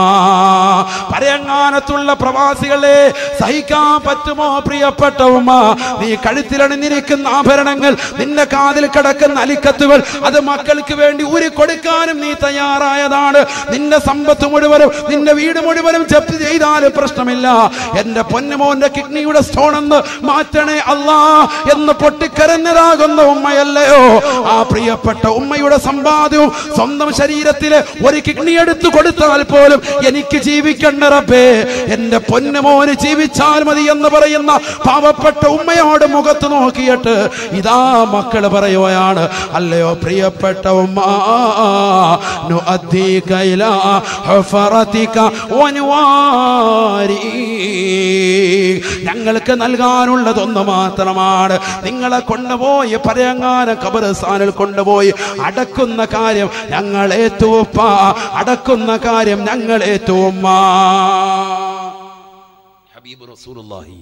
പരയങ്ങാനത്തുള്ള പ്രവാസികളെ സഹിക്കാൻ പറ്റുമോ പ്രിയപ്പെട്ട ഉമ്മ? നീ കഴുത്തിലണിഞ്ഞിരിക്കുന്ന ആഭരണങ്ങൾ നിന്റെ കാതിൽ കിടക്കുന്ന അലിക്കത്തുകൾ അത് മക്കൾക്ക് വേണ്ടി ഊരി കൊടുക്കാനും നീ തയ്യാറായതാണ്. നിന്റെ സമ്പത്ത് മുഴുവനും നിന്റെ വീട് മുഴുവനും ജപ്തി ചെയ്താലും പ്രശ്നമില്ല. എന്റെ പൊന്നുമോന്റെ കിഡ്നിയുടെ സ്റ്റോൺ എന്ന് മാറ്റണേ അല്ലാ എന്ന് പൊട്ടിക്കരഞ്ഞതാകുന്ന ഉമ്മയല്ലയോ? ആ പ്രിയപ്പെട്ട ഉമ്മയുടെ സമ്പാദ്യവും സ്വന്തം ശരീരത്തിൽ ഒരു കിഡ്നി എടുത്തു കൊടുത്താൽ പോലും എനിക്ക് ജീവിക്കണ്ട റബ്ബേ എന്റെ പൊന്നുമോന് ജീവിച്ചാൽ മതി എന്ന് പറയുന്ന പാവപ്പെട്ട ഉമ്മയോട് മുഖത്ത് നോക്കിയിട്ട് ഇതാ മക്കൾ പറയുകയാണ് അല്ലയോ പ്രിയപ്പെട്ട ഉമ്മ ഞങ്ങൾക്ക് നൽകാനുള്ളതൊന്ന് മാത്രമാണ്. നിങ്ങളെ കൊണ്ടുപോയി പരയങ്ങാന കബറസ്ഥാനിൽ കൊണ്ടുപോയി അടക്കുന്ന കാര്യം ഞങ്ങളെ തൂപ്പ അടക്കുന്ന കാര്യം ഞങ്ങളെ തൂമ്മ ഹബീബ് റസൂലുള്ളാഹി.